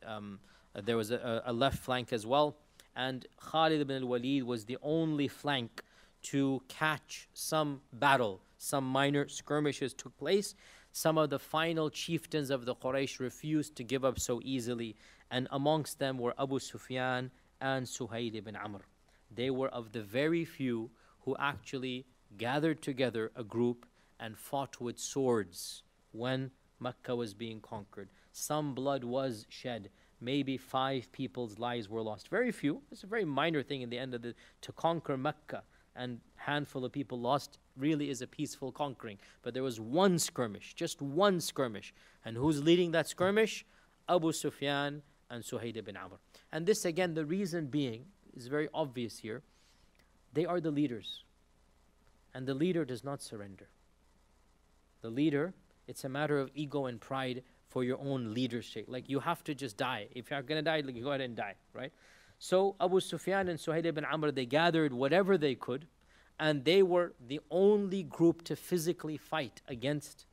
um, there was a, a left flank as well. And Khalid ibn al-Walid was the only flank to catch some battle, some minor skirmishes took place. Some of the final chieftains of the Quraysh refused to give up so easily, and amongst them were Abu Sufyan and Suhail ibn Amr. They were of the very few who actually gathered together a group and fought with swords when Mecca was being conquered. Some blood was shed. Maybe five people's lives were lost. Very few. It's a very minor thing in the end of the to conquer Mecca and handful of people lost really is a peaceful conquering. But there was one skirmish, just one skirmish. And who's leading that skirmish? Abu Sufyan and Suhail ibn Amr. And this again, the reason being is very obvious here. They are the leaders. And the leader does not surrender. The leader, it's a matter of ego and pride for your own leadership. Like you have to just die. If you're gonna die, like, go ahead and die, right? So Abu Sufyan and Suhail ibn Amr, they gathered whatever they could, and they were the only group to physically fight against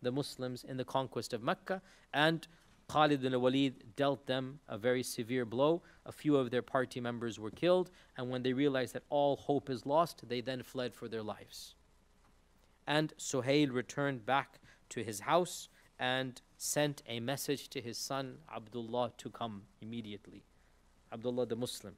the Muslims in the conquest of Mecca. And Khalid ibn Walid dealt them a very severe blow. A few of their party members were killed, and when they realized that all hope is lost, they then fled for their lives. And Suhail returned back to his house and sent a message to his son Abdullah to come immediately. Abdullah the Muslim.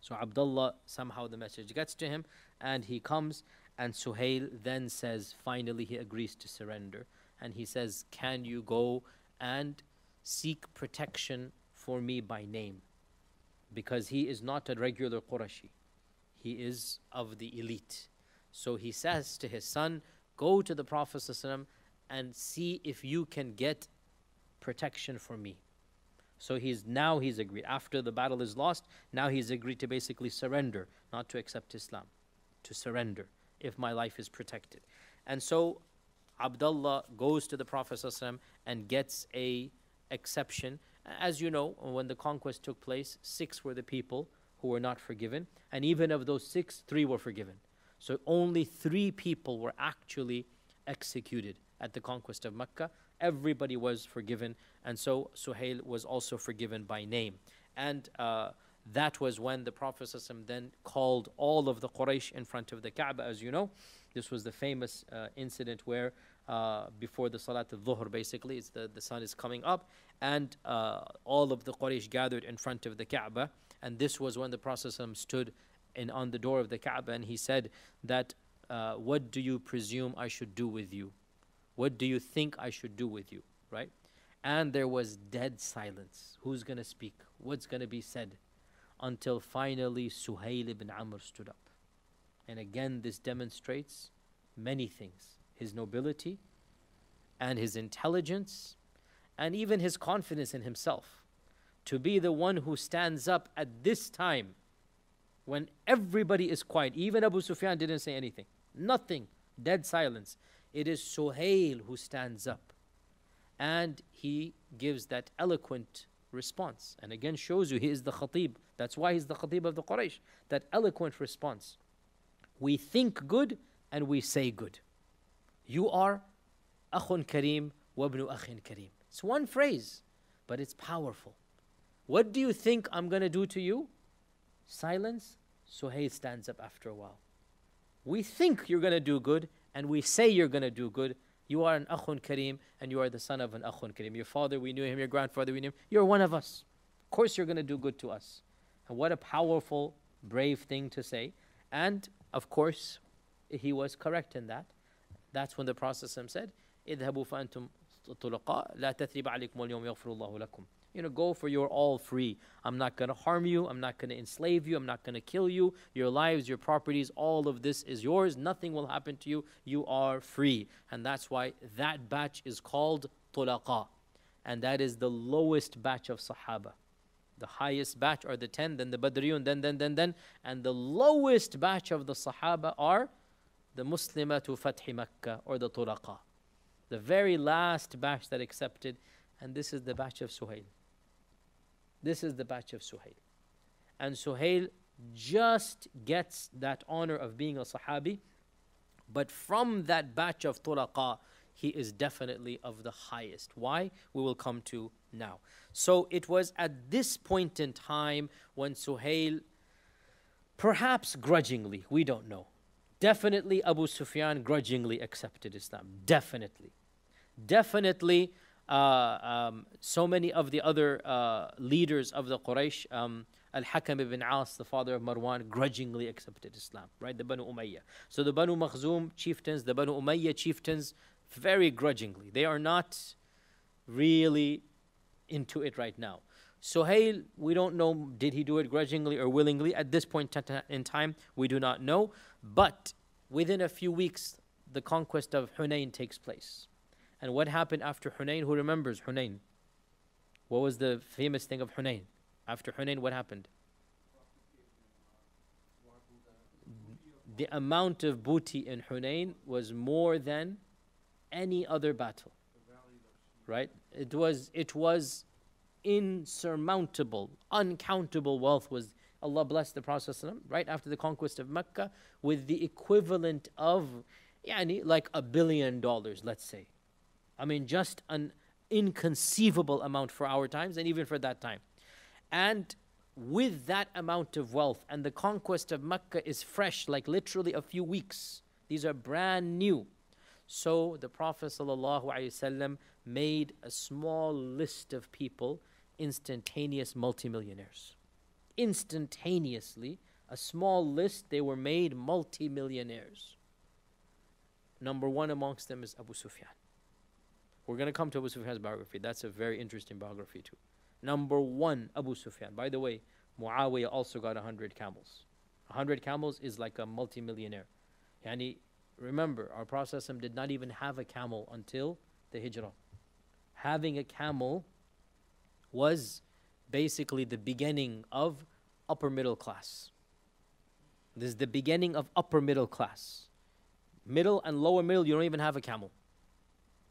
So Abdullah, somehow the message gets to him and he comes and Suhail then says, finally he agrees to surrender. And he says, Can you go and seek protection for me by name? Because he is not a regular Qurashi, he is of the elite. So he says to his son, Go to the Prophet and see if you can get protection for me. So he's now he's agreed. After the battle is lost, now he's agreed to basically surrender, not to accept Islam. to surrender if my life is protected. And so Abdullah goes to the Prophet ﷺ and gets a exception. As you know, when the conquest took place, six were the people who were not forgiven, and even of those six, three were forgiven. So only three people were actually executed at the conquest of Mecca. Everybody was forgiven, and so Suhail was also forgiven by name. And uh, that was when the Prophet then called all of the Quraysh in front of the Kaaba, as you know. This was the famous uh, incident where uh, before the Salat al-Dhuhr basically, it's the, the sun is coming up, and uh, all of the Quraysh gathered in front of the Kaaba. And this was when the Prophet stood in, on the door of the Kaaba and he said that, uh, what do you presume I should do with you? What do you think I should do with you? Right? And there was dead silence. Who's going to speak? What's going to be said? Until finally Suhail ibn Amr stood up. And again, this demonstrates many things his nobility and his intelligence and even his confidence in himself. To be the one who stands up at this time when everybody is quiet. Even Abu Sufyan didn't say anything. Nothing. Dead silence. It is Suhail who stands up. And he gives that eloquent response. And again shows you he is the khatib. That's why he's the khatib of the Quraysh. That eloquent response. We think good and we say good. You are akhun kareem wabnu akhin kareem. It's one phrase, but it's powerful. What do you think I'm going to do to you? Silence. Suhail stands up after a while. We think you're going to do good, and we say you're going to do good. You are an akhun kareem, and you are the son of an akhun kareem. Your father, we knew him. Your grandfather, we knew him. You're one of us. Of course, you're going to do good to us. And what a powerful, brave thing to say. And of course, he was correct in that. That's when the Prophet said, اذهبوا فأنتم طلقاء لا تثريب عليكم اليوم يغفر الله لكم. you know, go for you're all free. I'm not going to harm you. I'm not going to enslave you. I'm not going to kill you. Your lives, your properties, all of this is yours. Nothing will happen to you. You are free. And that's why that batch is called tulaqa. And that is the lowest batch of Sahaba. The highest batch are the 10, then the Badriyun, then, then, then, then. And the lowest batch of the Sahaba are the Muslimatu Fathi Makkah or the tulaqa. The very last batch that accepted, and this is the batch of Suhail. This is the batch of Suhail. And Suhail just gets that honor of being a Sahabi, but from that batch of tulaqa, he is definitely of the highest. Why? We will come to now. So it was at this point in time when Suhail, perhaps grudgingly, we don't know, Definitely Abu Sufyan grudgingly accepted Islam. Definitely. Definitely um, so many of the other uh, leaders of the Quraysh, um, Al-Hakam ibn As, the father of Marwan, grudgingly accepted Islam, right? The Banu Umayyah. So the Banu Makhzum chieftains, the Banu Umayyah chieftains, very grudgingly. They are not really into it right now. Suhail, we don't know, did he do it grudgingly or willingly? At this point in time, we do not know. But within a few weeks, the conquest of Hunain takes place. And what happened after Hunain? Who remembers Hunain? What was the famous thing of Hunain? After Hunain, what happened? The amount of booty in Hunain was more than any other battle. Right? It was it was insurmountable, uncountable wealth was Allah blessed the Prophet right after the conquest of Mecca with the equivalent of yani, like a billion dollars, let's say. I mean, just an inconceivable amount for our times and even for that time. And with that amount of wealth, and the conquest of Mecca is fresh, like literally a few weeks. These are brand new. So the Prophet ﷺ made a small list of people, instantaneous multimillionaires instantaneously, a small list, they were made multimillionaires. Number one amongst them is Abu Sufyan. We're going to come to Abu Sufyan's biography. That's a very interesting biography, too. Number one, Abu Sufyan. By the way, Muawiyah also got 100 camels. 100 camels is like a multimillionaire. Yani, remember, our Prophet did not even have a camel until the Hijrah. Having a camel was basically the beginning of upper middle class. This is the beginning of upper middle class. Middle and lower middle, you don't even have a camel.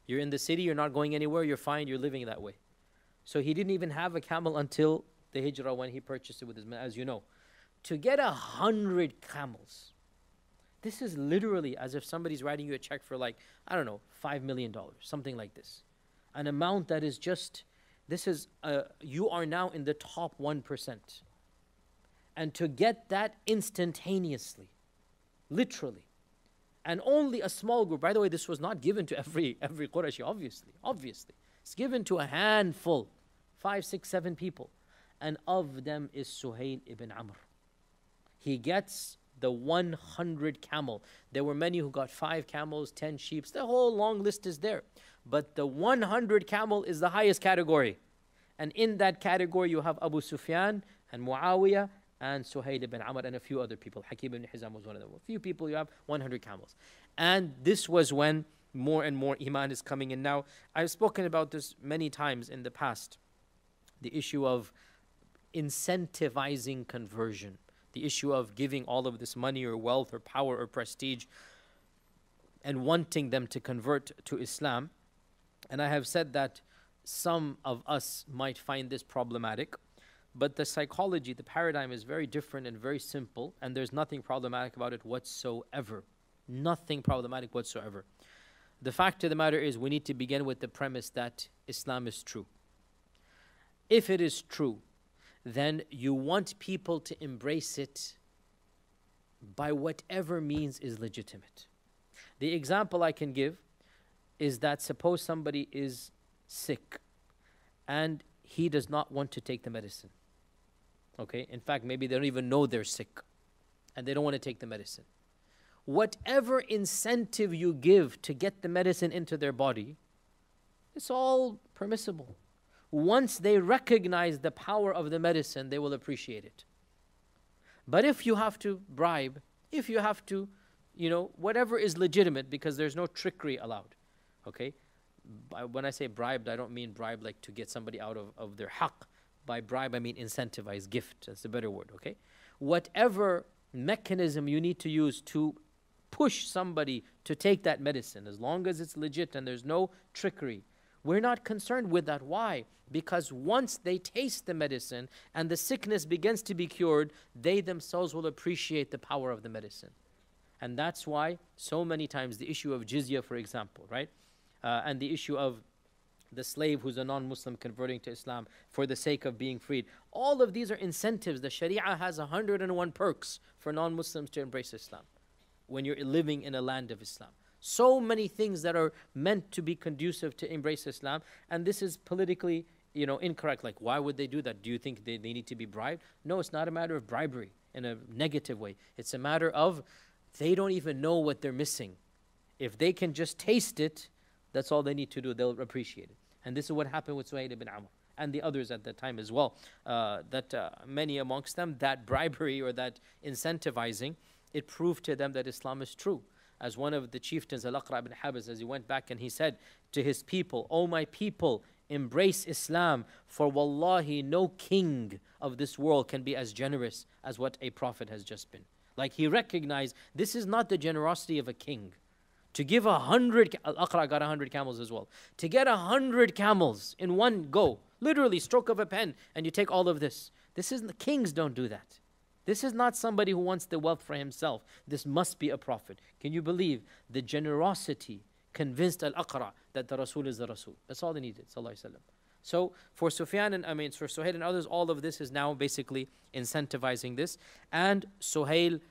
You're in the city, you're not going anywhere, you're fine, you're living that way. So he didn't even have a camel until the hijrah when he purchased it with his men, as you know. To get a hundred camels, this is literally as if somebody's writing you a check for like, I don't know, five million dollars, something like this. An amount that is just, this is, uh, you are now in the top 1%. And to get that instantaneously, literally, and only a small group, by the way, this was not given to every, every Qurashi, obviously, obviously. It's given to a handful, five, six, seven people. And of them is Suhail ibn Amr. He gets the 100 camel. There were many who got five camels, 10 sheep. The whole long list is there. But the 100 camel is the highest category. And in that category, you have Abu Sufyan and Muawiyah and Suhail ibn Amr and a few other people. Hakim ibn Hizam was one of them. A few people, you have 100 camels. And this was when more and more Iman is coming in. Now, I've spoken about this many times in the past the issue of incentivizing conversion the issue of giving all of this money or wealth or power or prestige and wanting them to convert to Islam. And I have said that some of us might find this problematic, but the psychology, the paradigm is very different and very simple, and there's nothing problematic about it whatsoever. Nothing problematic whatsoever. The fact of the matter is, we need to begin with the premise that Islam is true. If it is true, then you want people to embrace it by whatever means is legitimate. The example I can give is that suppose somebody is sick and he does not want to take the medicine. Okay? In fact, maybe they don't even know they're sick and they don't want to take the medicine. Whatever incentive you give to get the medicine into their body, it's all permissible once they recognize the power of the medicine, they will appreciate it. But if you have to bribe, if you have to, you know, whatever is legitimate, because there's no trickery allowed, okay? When I say bribed, I don't mean bribe like to get somebody out of, of their haqq. By bribe, I mean incentivize, gift. That's a better word, okay? Whatever mechanism you need to use to push somebody to take that medicine, as long as it's legit and there's no trickery, we're not concerned with that. Why? Because once they taste the medicine and the sickness begins to be cured, they themselves will appreciate the power of the medicine. And that's why so many times the issue of jizya, for example, right? Uh, and the issue of the slave who's a non Muslim converting to Islam for the sake of being freed. All of these are incentives. The Sharia has 101 perks for non Muslims to embrace Islam when you're living in a land of Islam. So many things that are meant to be conducive to embrace Islam, and this is politically you know, incorrect. Like, why would they do that? Do you think they, they need to be bribed? No, it's not a matter of bribery in a negative way. It's a matter of they don't even know what they're missing. If they can just taste it, that's all they need to do. They'll appreciate it. And this is what happened with Suhail ibn Amr and the others at that time as well. Uh, that uh, many amongst them, that bribery or that incentivizing, it proved to them that Islam is true as one of the chieftains, Al-Aqra ibn Habis, as he went back and he said to his people, O my people, embrace Islam, for wallahi, no king of this world can be as generous as what a prophet has just been. Like he recognized this is not the generosity of a king. To give a hundred, Al-Aqra got a hundred camels as well. To get a hundred camels in one go, literally stroke of a pen, and you take all of this. This is the kings don't do that. This is not somebody who wants the wealth for himself. This must be a prophet. Can you believe the generosity convinced Al Aqra that the Rasul is the Rasul? That's all they needed. sallallahu So for Sufyan and I mean for Suhail and others, all of this is now basically incentivizing this. And Suhail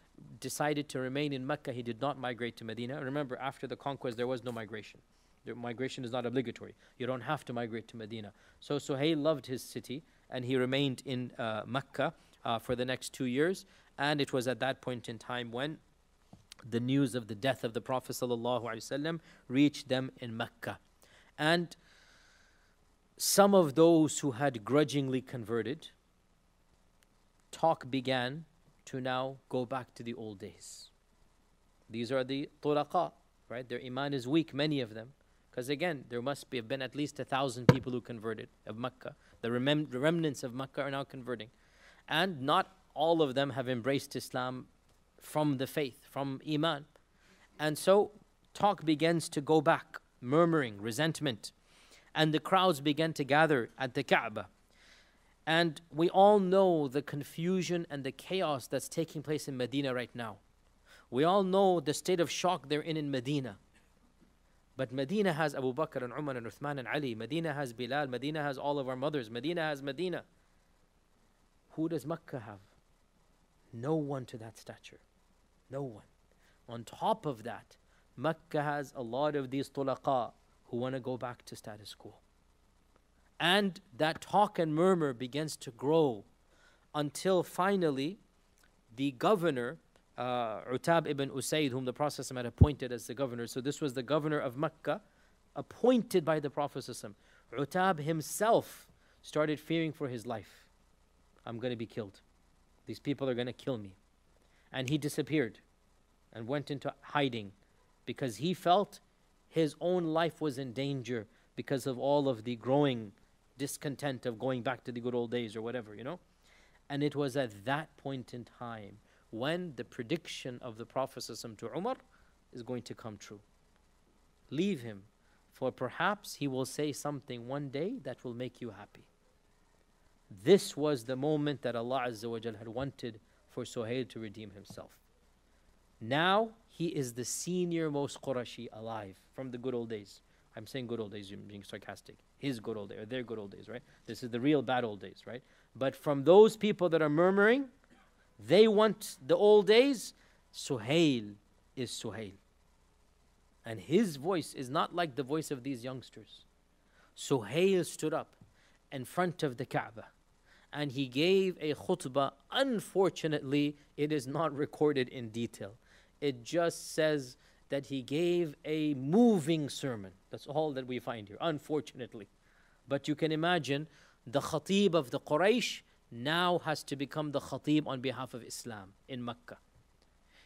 decided to remain in Mecca. He did not migrate to Medina. Remember, after the conquest, there was no migration. The migration is not obligatory. You don't have to migrate to Medina. So Suhail loved his city and he remained in uh, Mecca uh, for the next two years. And it was at that point in time when the news of the death of the Prophet ﷺ reached them in Mecca. And some of those who had grudgingly converted, talk began to now go back to the old days. These are the tulaqa, right? Their iman is weak, many of them. Because again, there must be, have been at least a thousand people who converted of Mecca. The rem- remnants of Mecca are now converting and not all of them have embraced Islam from the faith, from Iman. And so talk begins to go back, murmuring, resentment. And the crowds began to gather at the Kaaba. And we all know the confusion and the chaos that's taking place in Medina right now. We all know the state of shock they're in in Medina. But Medina has Abu Bakr and Umar and Uthman and Ali. Medina has Bilal. Medina has all of our mothers. Medina has Medina. Who does Mecca have? No one to that stature. No one. On top of that, Mecca has a lot of these tulaqa who want to go back to status quo. And that talk and murmur begins to grow until finally the governor, uh, Utab ibn Usaid, whom the Prophet had appointed as the governor, so this was the governor of Mecca, appointed by the Prophet. Utab himself started fearing for his life. I'm going to be killed. These people are going to kill me. And he disappeared and went into hiding because he felt his own life was in danger because of all of the growing discontent of going back to the good old days or whatever, you know? And it was at that point in time when the prediction of the Prophet to Umar is going to come true. Leave him, for perhaps he will say something one day that will make you happy. This was the moment that Allah Azza had wanted for Suhail to redeem himself. Now he is the senior most Qurashi alive from the good old days. I'm saying good old days, being sarcastic. His good old days, or their good old days, right? This is the real bad old days, right? But from those people that are murmuring, they want the old days. Suhail is Suhail. And his voice is not like the voice of these youngsters. Suhail stood up in front of the Kaaba and he gave a khutbah. Unfortunately, it is not recorded in detail. It just says that he gave a moving sermon. That's all that we find here, unfortunately. But you can imagine the khatib of the Quraysh now has to become the khatib on behalf of Islam in Mecca.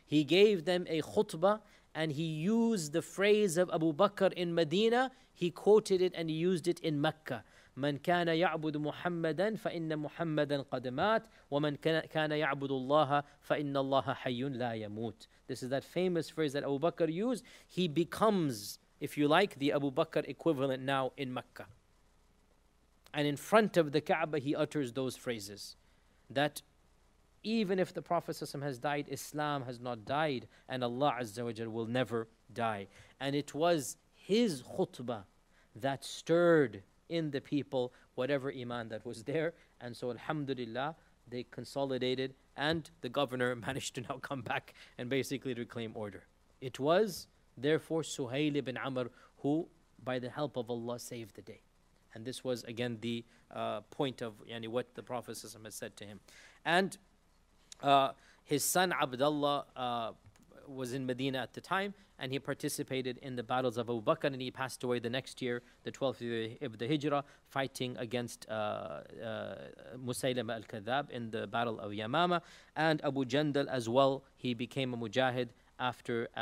He gave them a khutbah and he used the phrase of Abu Bakr in Medina. He quoted it and he used it in Mecca. من كان يعبد محمدا فإن محمدا قد مات ومن كان يعبد الله فإن الله حي لا يموت this is that famous phrase that Abu Bakr used. He becomes, if you like, the Abu Bakr equivalent now in Mecca. And in front of the Kaaba, he utters those phrases that even if the Prophet has died, Islam has not died, and Allah Azza will never die. And it was his khutbah that stirred in the people whatever iman that was there. And so, Alhamdulillah, they consolidated, and the governor managed to now come back and basically reclaim order. It was, therefore, Suhail ibn Amr who, by the help of Allah, saved the day. And this was again the uh, point of yani, what the Prophet has said to him. And uh, his son Abdullah uh, was in Medina at the time, and he participated in the battles of Abu Bakr, and he passed away the next year, the 12th year of the Hijrah, fighting against uh, uh, Musaylim al Kadhab in the Battle of Yamama, and Abu Jandal as well. He became a mujahid after uh,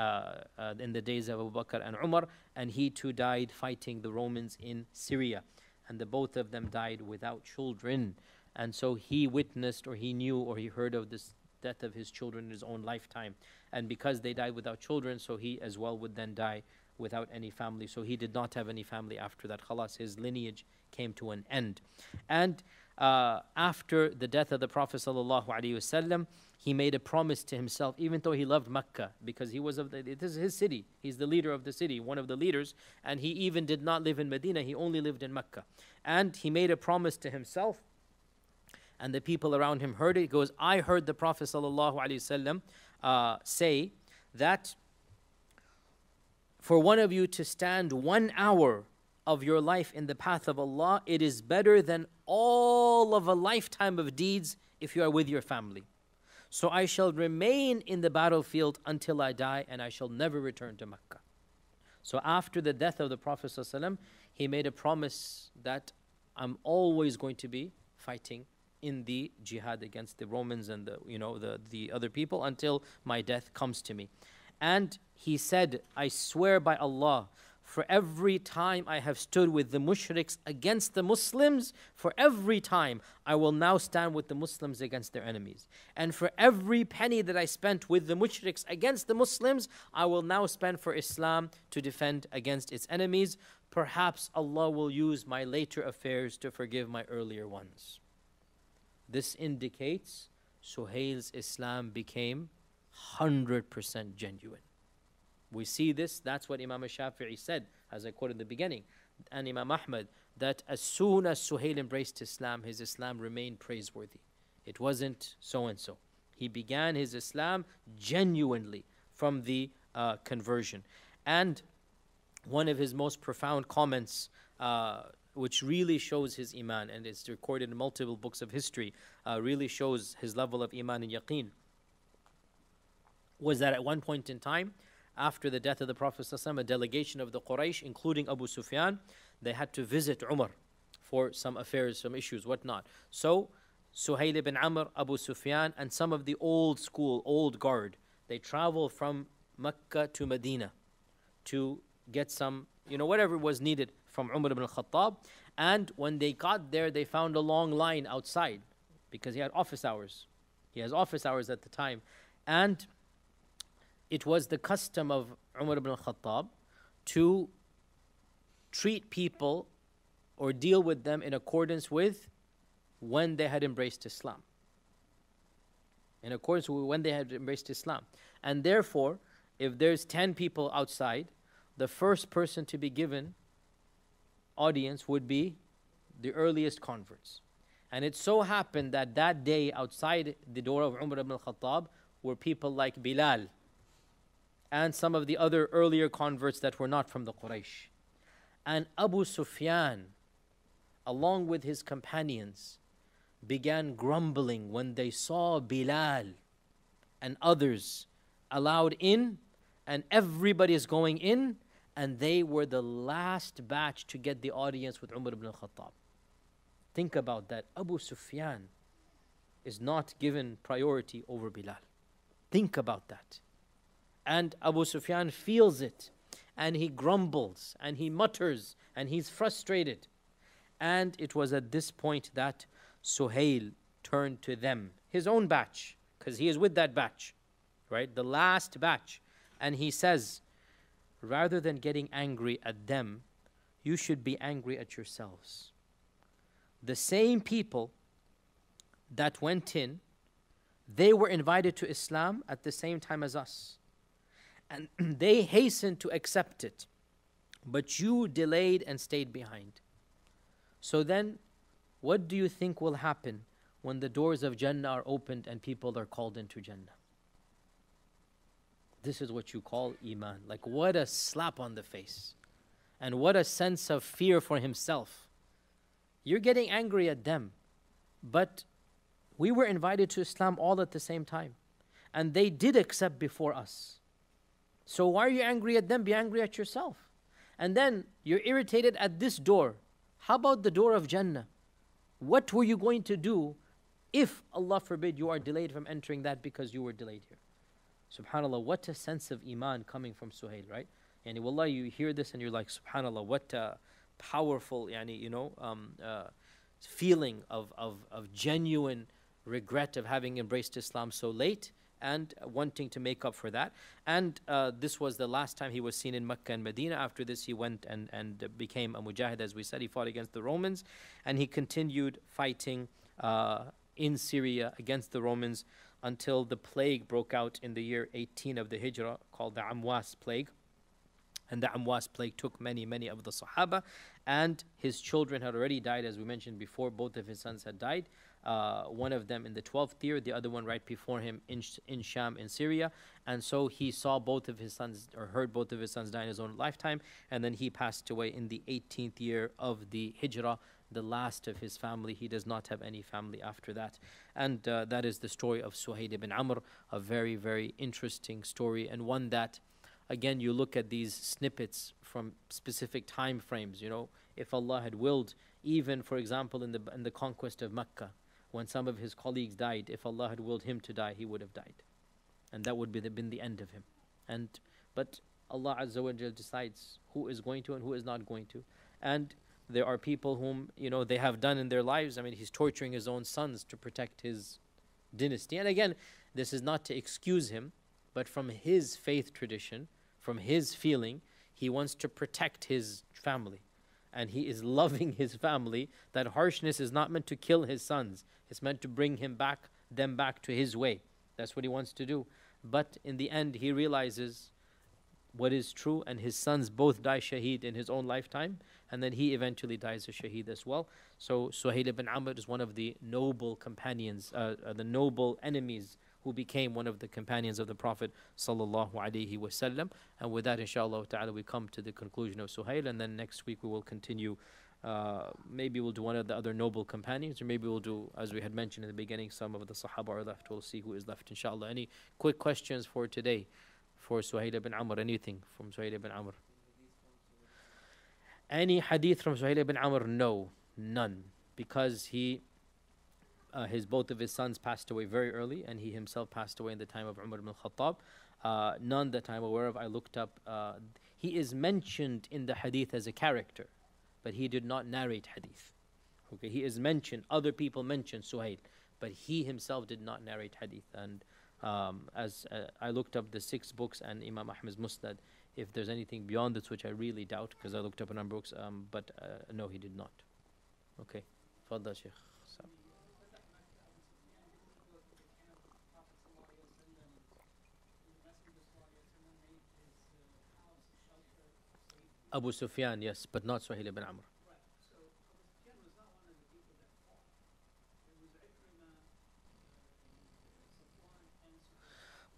uh, in the days of Abu Bakr and Umar, and he too died fighting the Romans in Syria, and the both of them died without children. And so he witnessed, or he knew, or he heard of this death of his children in his own lifetime. And because they died without children, so he as well would then die without any family. So he did not have any family after that. Khalas, his lineage came to an end. And uh, after the death of the Prophet ﷺ, he made a promise to himself, even though he loved Mecca, because he was of the, it is his city. He's the leader of the city, one of the leaders, and he even did not live in Medina. He only lived in Mecca. And he made a promise to himself and the people around him heard it. He goes, I heard the Prophet ﷺ, uh, say that for one of you to stand one hour of your life in the path of Allah, it is better than all of a lifetime of deeds if you are with your family. So I shall remain in the battlefield until I die, and I shall never return to Mecca. So after the death of the Prophet he made a promise that I'm always going to be fighting in the jihad against the Romans and the you know the, the other people until my death comes to me. And he said, I swear by Allah, For every time I have stood with the mushriks against the Muslims, for every time I will now stand with the Muslims against their enemies. And for every penny that I spent with the mushriks against the Muslims, I will now spend for Islam to defend against its enemies. Perhaps Allah will use my later affairs to forgive my earlier ones. This indicates Suhail's Islam became 100% genuine. We see this, that's what Imam Shafi'i said, as I quoted in the beginning, and Imam Ahmad, that as soon as Suhail embraced Islam, his Islam remained praiseworthy. It wasn't so and so. He began his Islam genuinely from the uh, conversion. And one of his most profound comments, uh, which really shows his Iman, and it's recorded in multiple books of history, uh, really shows his level of Iman and Yaqeen, was that at one point in time, after the death of the Prophet ﷺ, a delegation of the Quraysh, including Abu Sufyan, they had to visit Umar for some affairs, some issues, whatnot. So, Suhail ibn Amr, Abu Sufyan, and some of the old school, old guard, they travel from Mecca to Medina to get some, you know, whatever was needed from Umar ibn al-Khattab. And when they got there, they found a long line outside because he had office hours. He has office hours at the time. And it was the custom of Umar ibn al-Khattab to treat people or deal with them in accordance with when they had embraced Islam. In accordance with when they had embraced Islam. And therefore, if there's 10 people outside, the first person to be given audience would be the earliest converts. And it so happened that that day outside the door of Umar ibn al-Khattab were people like Bilal, and some of the other earlier converts that were not from the Quraysh. And Abu Sufyan, along with his companions, began grumbling when they saw Bilal and others allowed in, and everybody is going in, and they were the last batch to get the audience with Umar ibn al-Khattab. Think about that. Abu Sufyan is not given priority over Bilal. Think about that. And Abu Sufyan feels it and he grumbles and he mutters and he's frustrated. And it was at this point that Suhail turned to them, his own batch, because he is with that batch, right? The last batch. And he says, rather than getting angry at them, you should be angry at yourselves. The same people that went in, they were invited to Islam at the same time as us and they hastened to accept it, but you delayed and stayed behind. So then, what do you think will happen when the doors of Jannah are opened and people are called into Jannah? This is what you call Iman. Like, what a slap on the face. And what a sense of fear for himself. You're getting angry at them, but we were invited to Islam all at the same time. And they did accept before us. So why are you angry at them? Be angry at yourself. And then you're irritated at this door. How about the door of Jannah? What were you going to do if, Allah forbid, you are delayed from entering that because you were delayed here? Subhanallah, what a sense of Iman coming from Suhail, right? Yani, wallah, you hear this and you're like, Subhanallah, what a powerful, yani, you know, um, uh, feeling of, of, of genuine regret of having embraced Islam so late and wanting to make up for that. And uh, this was the last time he was seen in Mecca and Medina. After this, he went and, and became a mujahid, as we said. He fought against the Romans, and he continued fighting uh, in Syria against the Romans until the plague broke out in the year 18 of the Hijrah, called the Amwas plague. And the Amwas plague took many, many of the Sahaba, and his children had already died, as we mentioned before. Both of his sons had died uh, one of them in the 12th year, the other one right before him in, in Sham in Syria. And so he saw both of his sons, or heard both of his sons die in his own lifetime. And then he passed away in the 18th year of the Hijrah, the last of his family. He does not have any family after that. And uh, that is the story of Suhail ibn Amr, a very, very interesting story, and one that, again, you look at these snippets from specific time frames. You know, if Allah had willed, even for example, in the, in the conquest of Mecca when some of his colleagues died, if Allah had willed him to die, he would have died. And that would be been the end of him. And but Allah Azza wa Jal decides who is going to and who is not going to. And there are people whom, you know, they have done in their lives. I mean, he's torturing his own sons to protect his dynasty. And again, this is not to excuse him, but from his faith tradition, from his feeling, he wants to protect his family. And he is loving his family. That harshness is not meant to kill his sons, it's meant to bring him back, them back to his way. That's what he wants to do. But in the end, he realizes what is true, and his sons both die shaheed in his own lifetime, and then he eventually dies a shaheed as well. So Suhail ibn Amr is one of the noble companions, uh, uh, the noble enemies who became one of the companions of the Prophet sallallahu alaihi wasallam. And with that, inshallah ta'ala, we come to the conclusion of Suhail, and then next week we will continue. Uh, maybe we'll do one of the other noble companions, or maybe we'll do, as we had mentioned in the beginning, some of the Sahaba are left. We'll see who is left, inshallah. Any quick questions for today for Suhail ibn Amr? Anything from Suhail ibn Amr? Any hadith from Suhail ibn Amr? No, none. Because he, uh, his both of his sons passed away very early, and he himself passed away in the time of Umar ibn Khattab. Uh, none that I'm aware of. I looked up. Uh, he is mentioned in the hadith as a character, but he did not narrate hadith. Okay, he is mentioned. Other people mentioned Suhail, but he himself did not narrate hadith. And um, as uh, I looked up the six books and Imam Ahmad's Musnad, if there's anything beyond this, which I really doubt, because I looked up a number of books, um, but uh, no, he did not. Okay, Fadda Sheikh. Abu Sufyan, yes, but not Suhail ibn Amr.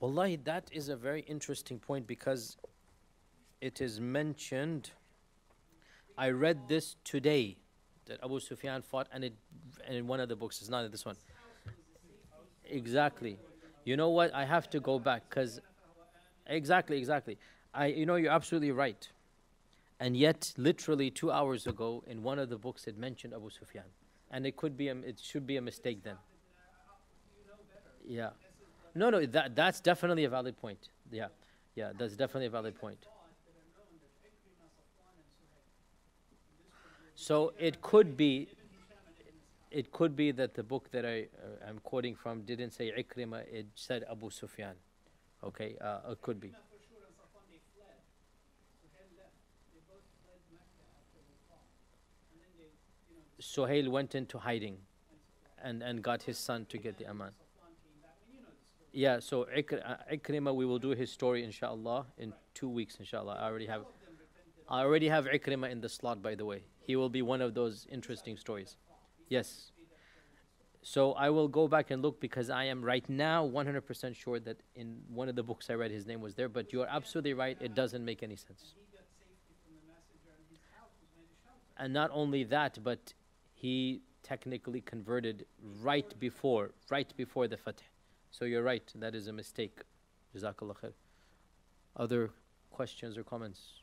Wallahi, that is a very interesting point because it is mentioned. I read this today that Abu Sufyan fought, and it and in one of the books. It's not in this one. Exactly. You know what? I have to go back because exactly, exactly. I, you know, you're absolutely right. And yet, literally two hours ago, in one of the books, it mentioned Abu Sufyan, and it could be, a, it should be a mistake then. Yeah. No, no, that that's definitely a valid point. Yeah, yeah, that's definitely a valid point. So it could be, it could be that the book that I uh, am quoting from didn't say Ikrima, it said Abu Sufyan. Okay, uh, it could be. Suhail went into hiding and, and got his son to get the Aman. Yeah, so uh, Ikrima, we will do his story inshallah in two weeks inshallah. I already have I already have Ikrima in the slot by the way. He will be one of those interesting stories. Yes. So I will go back and look because I am right now 100% sure that in one of the books I read his name was there, but you are absolutely right, it doesn't make any sense. And not only that, but he technically converted right before, right before the Fatih. So you're right, that is a mistake. Jazakallah khair. Other questions or comments?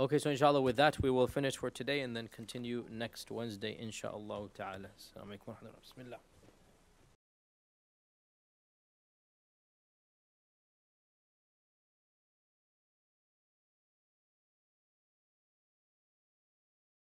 Okay, so inshallah with that we will finish for today and then continue next Wednesday inshallah ta'ala. Assalamu alaikum wa rahmatullah.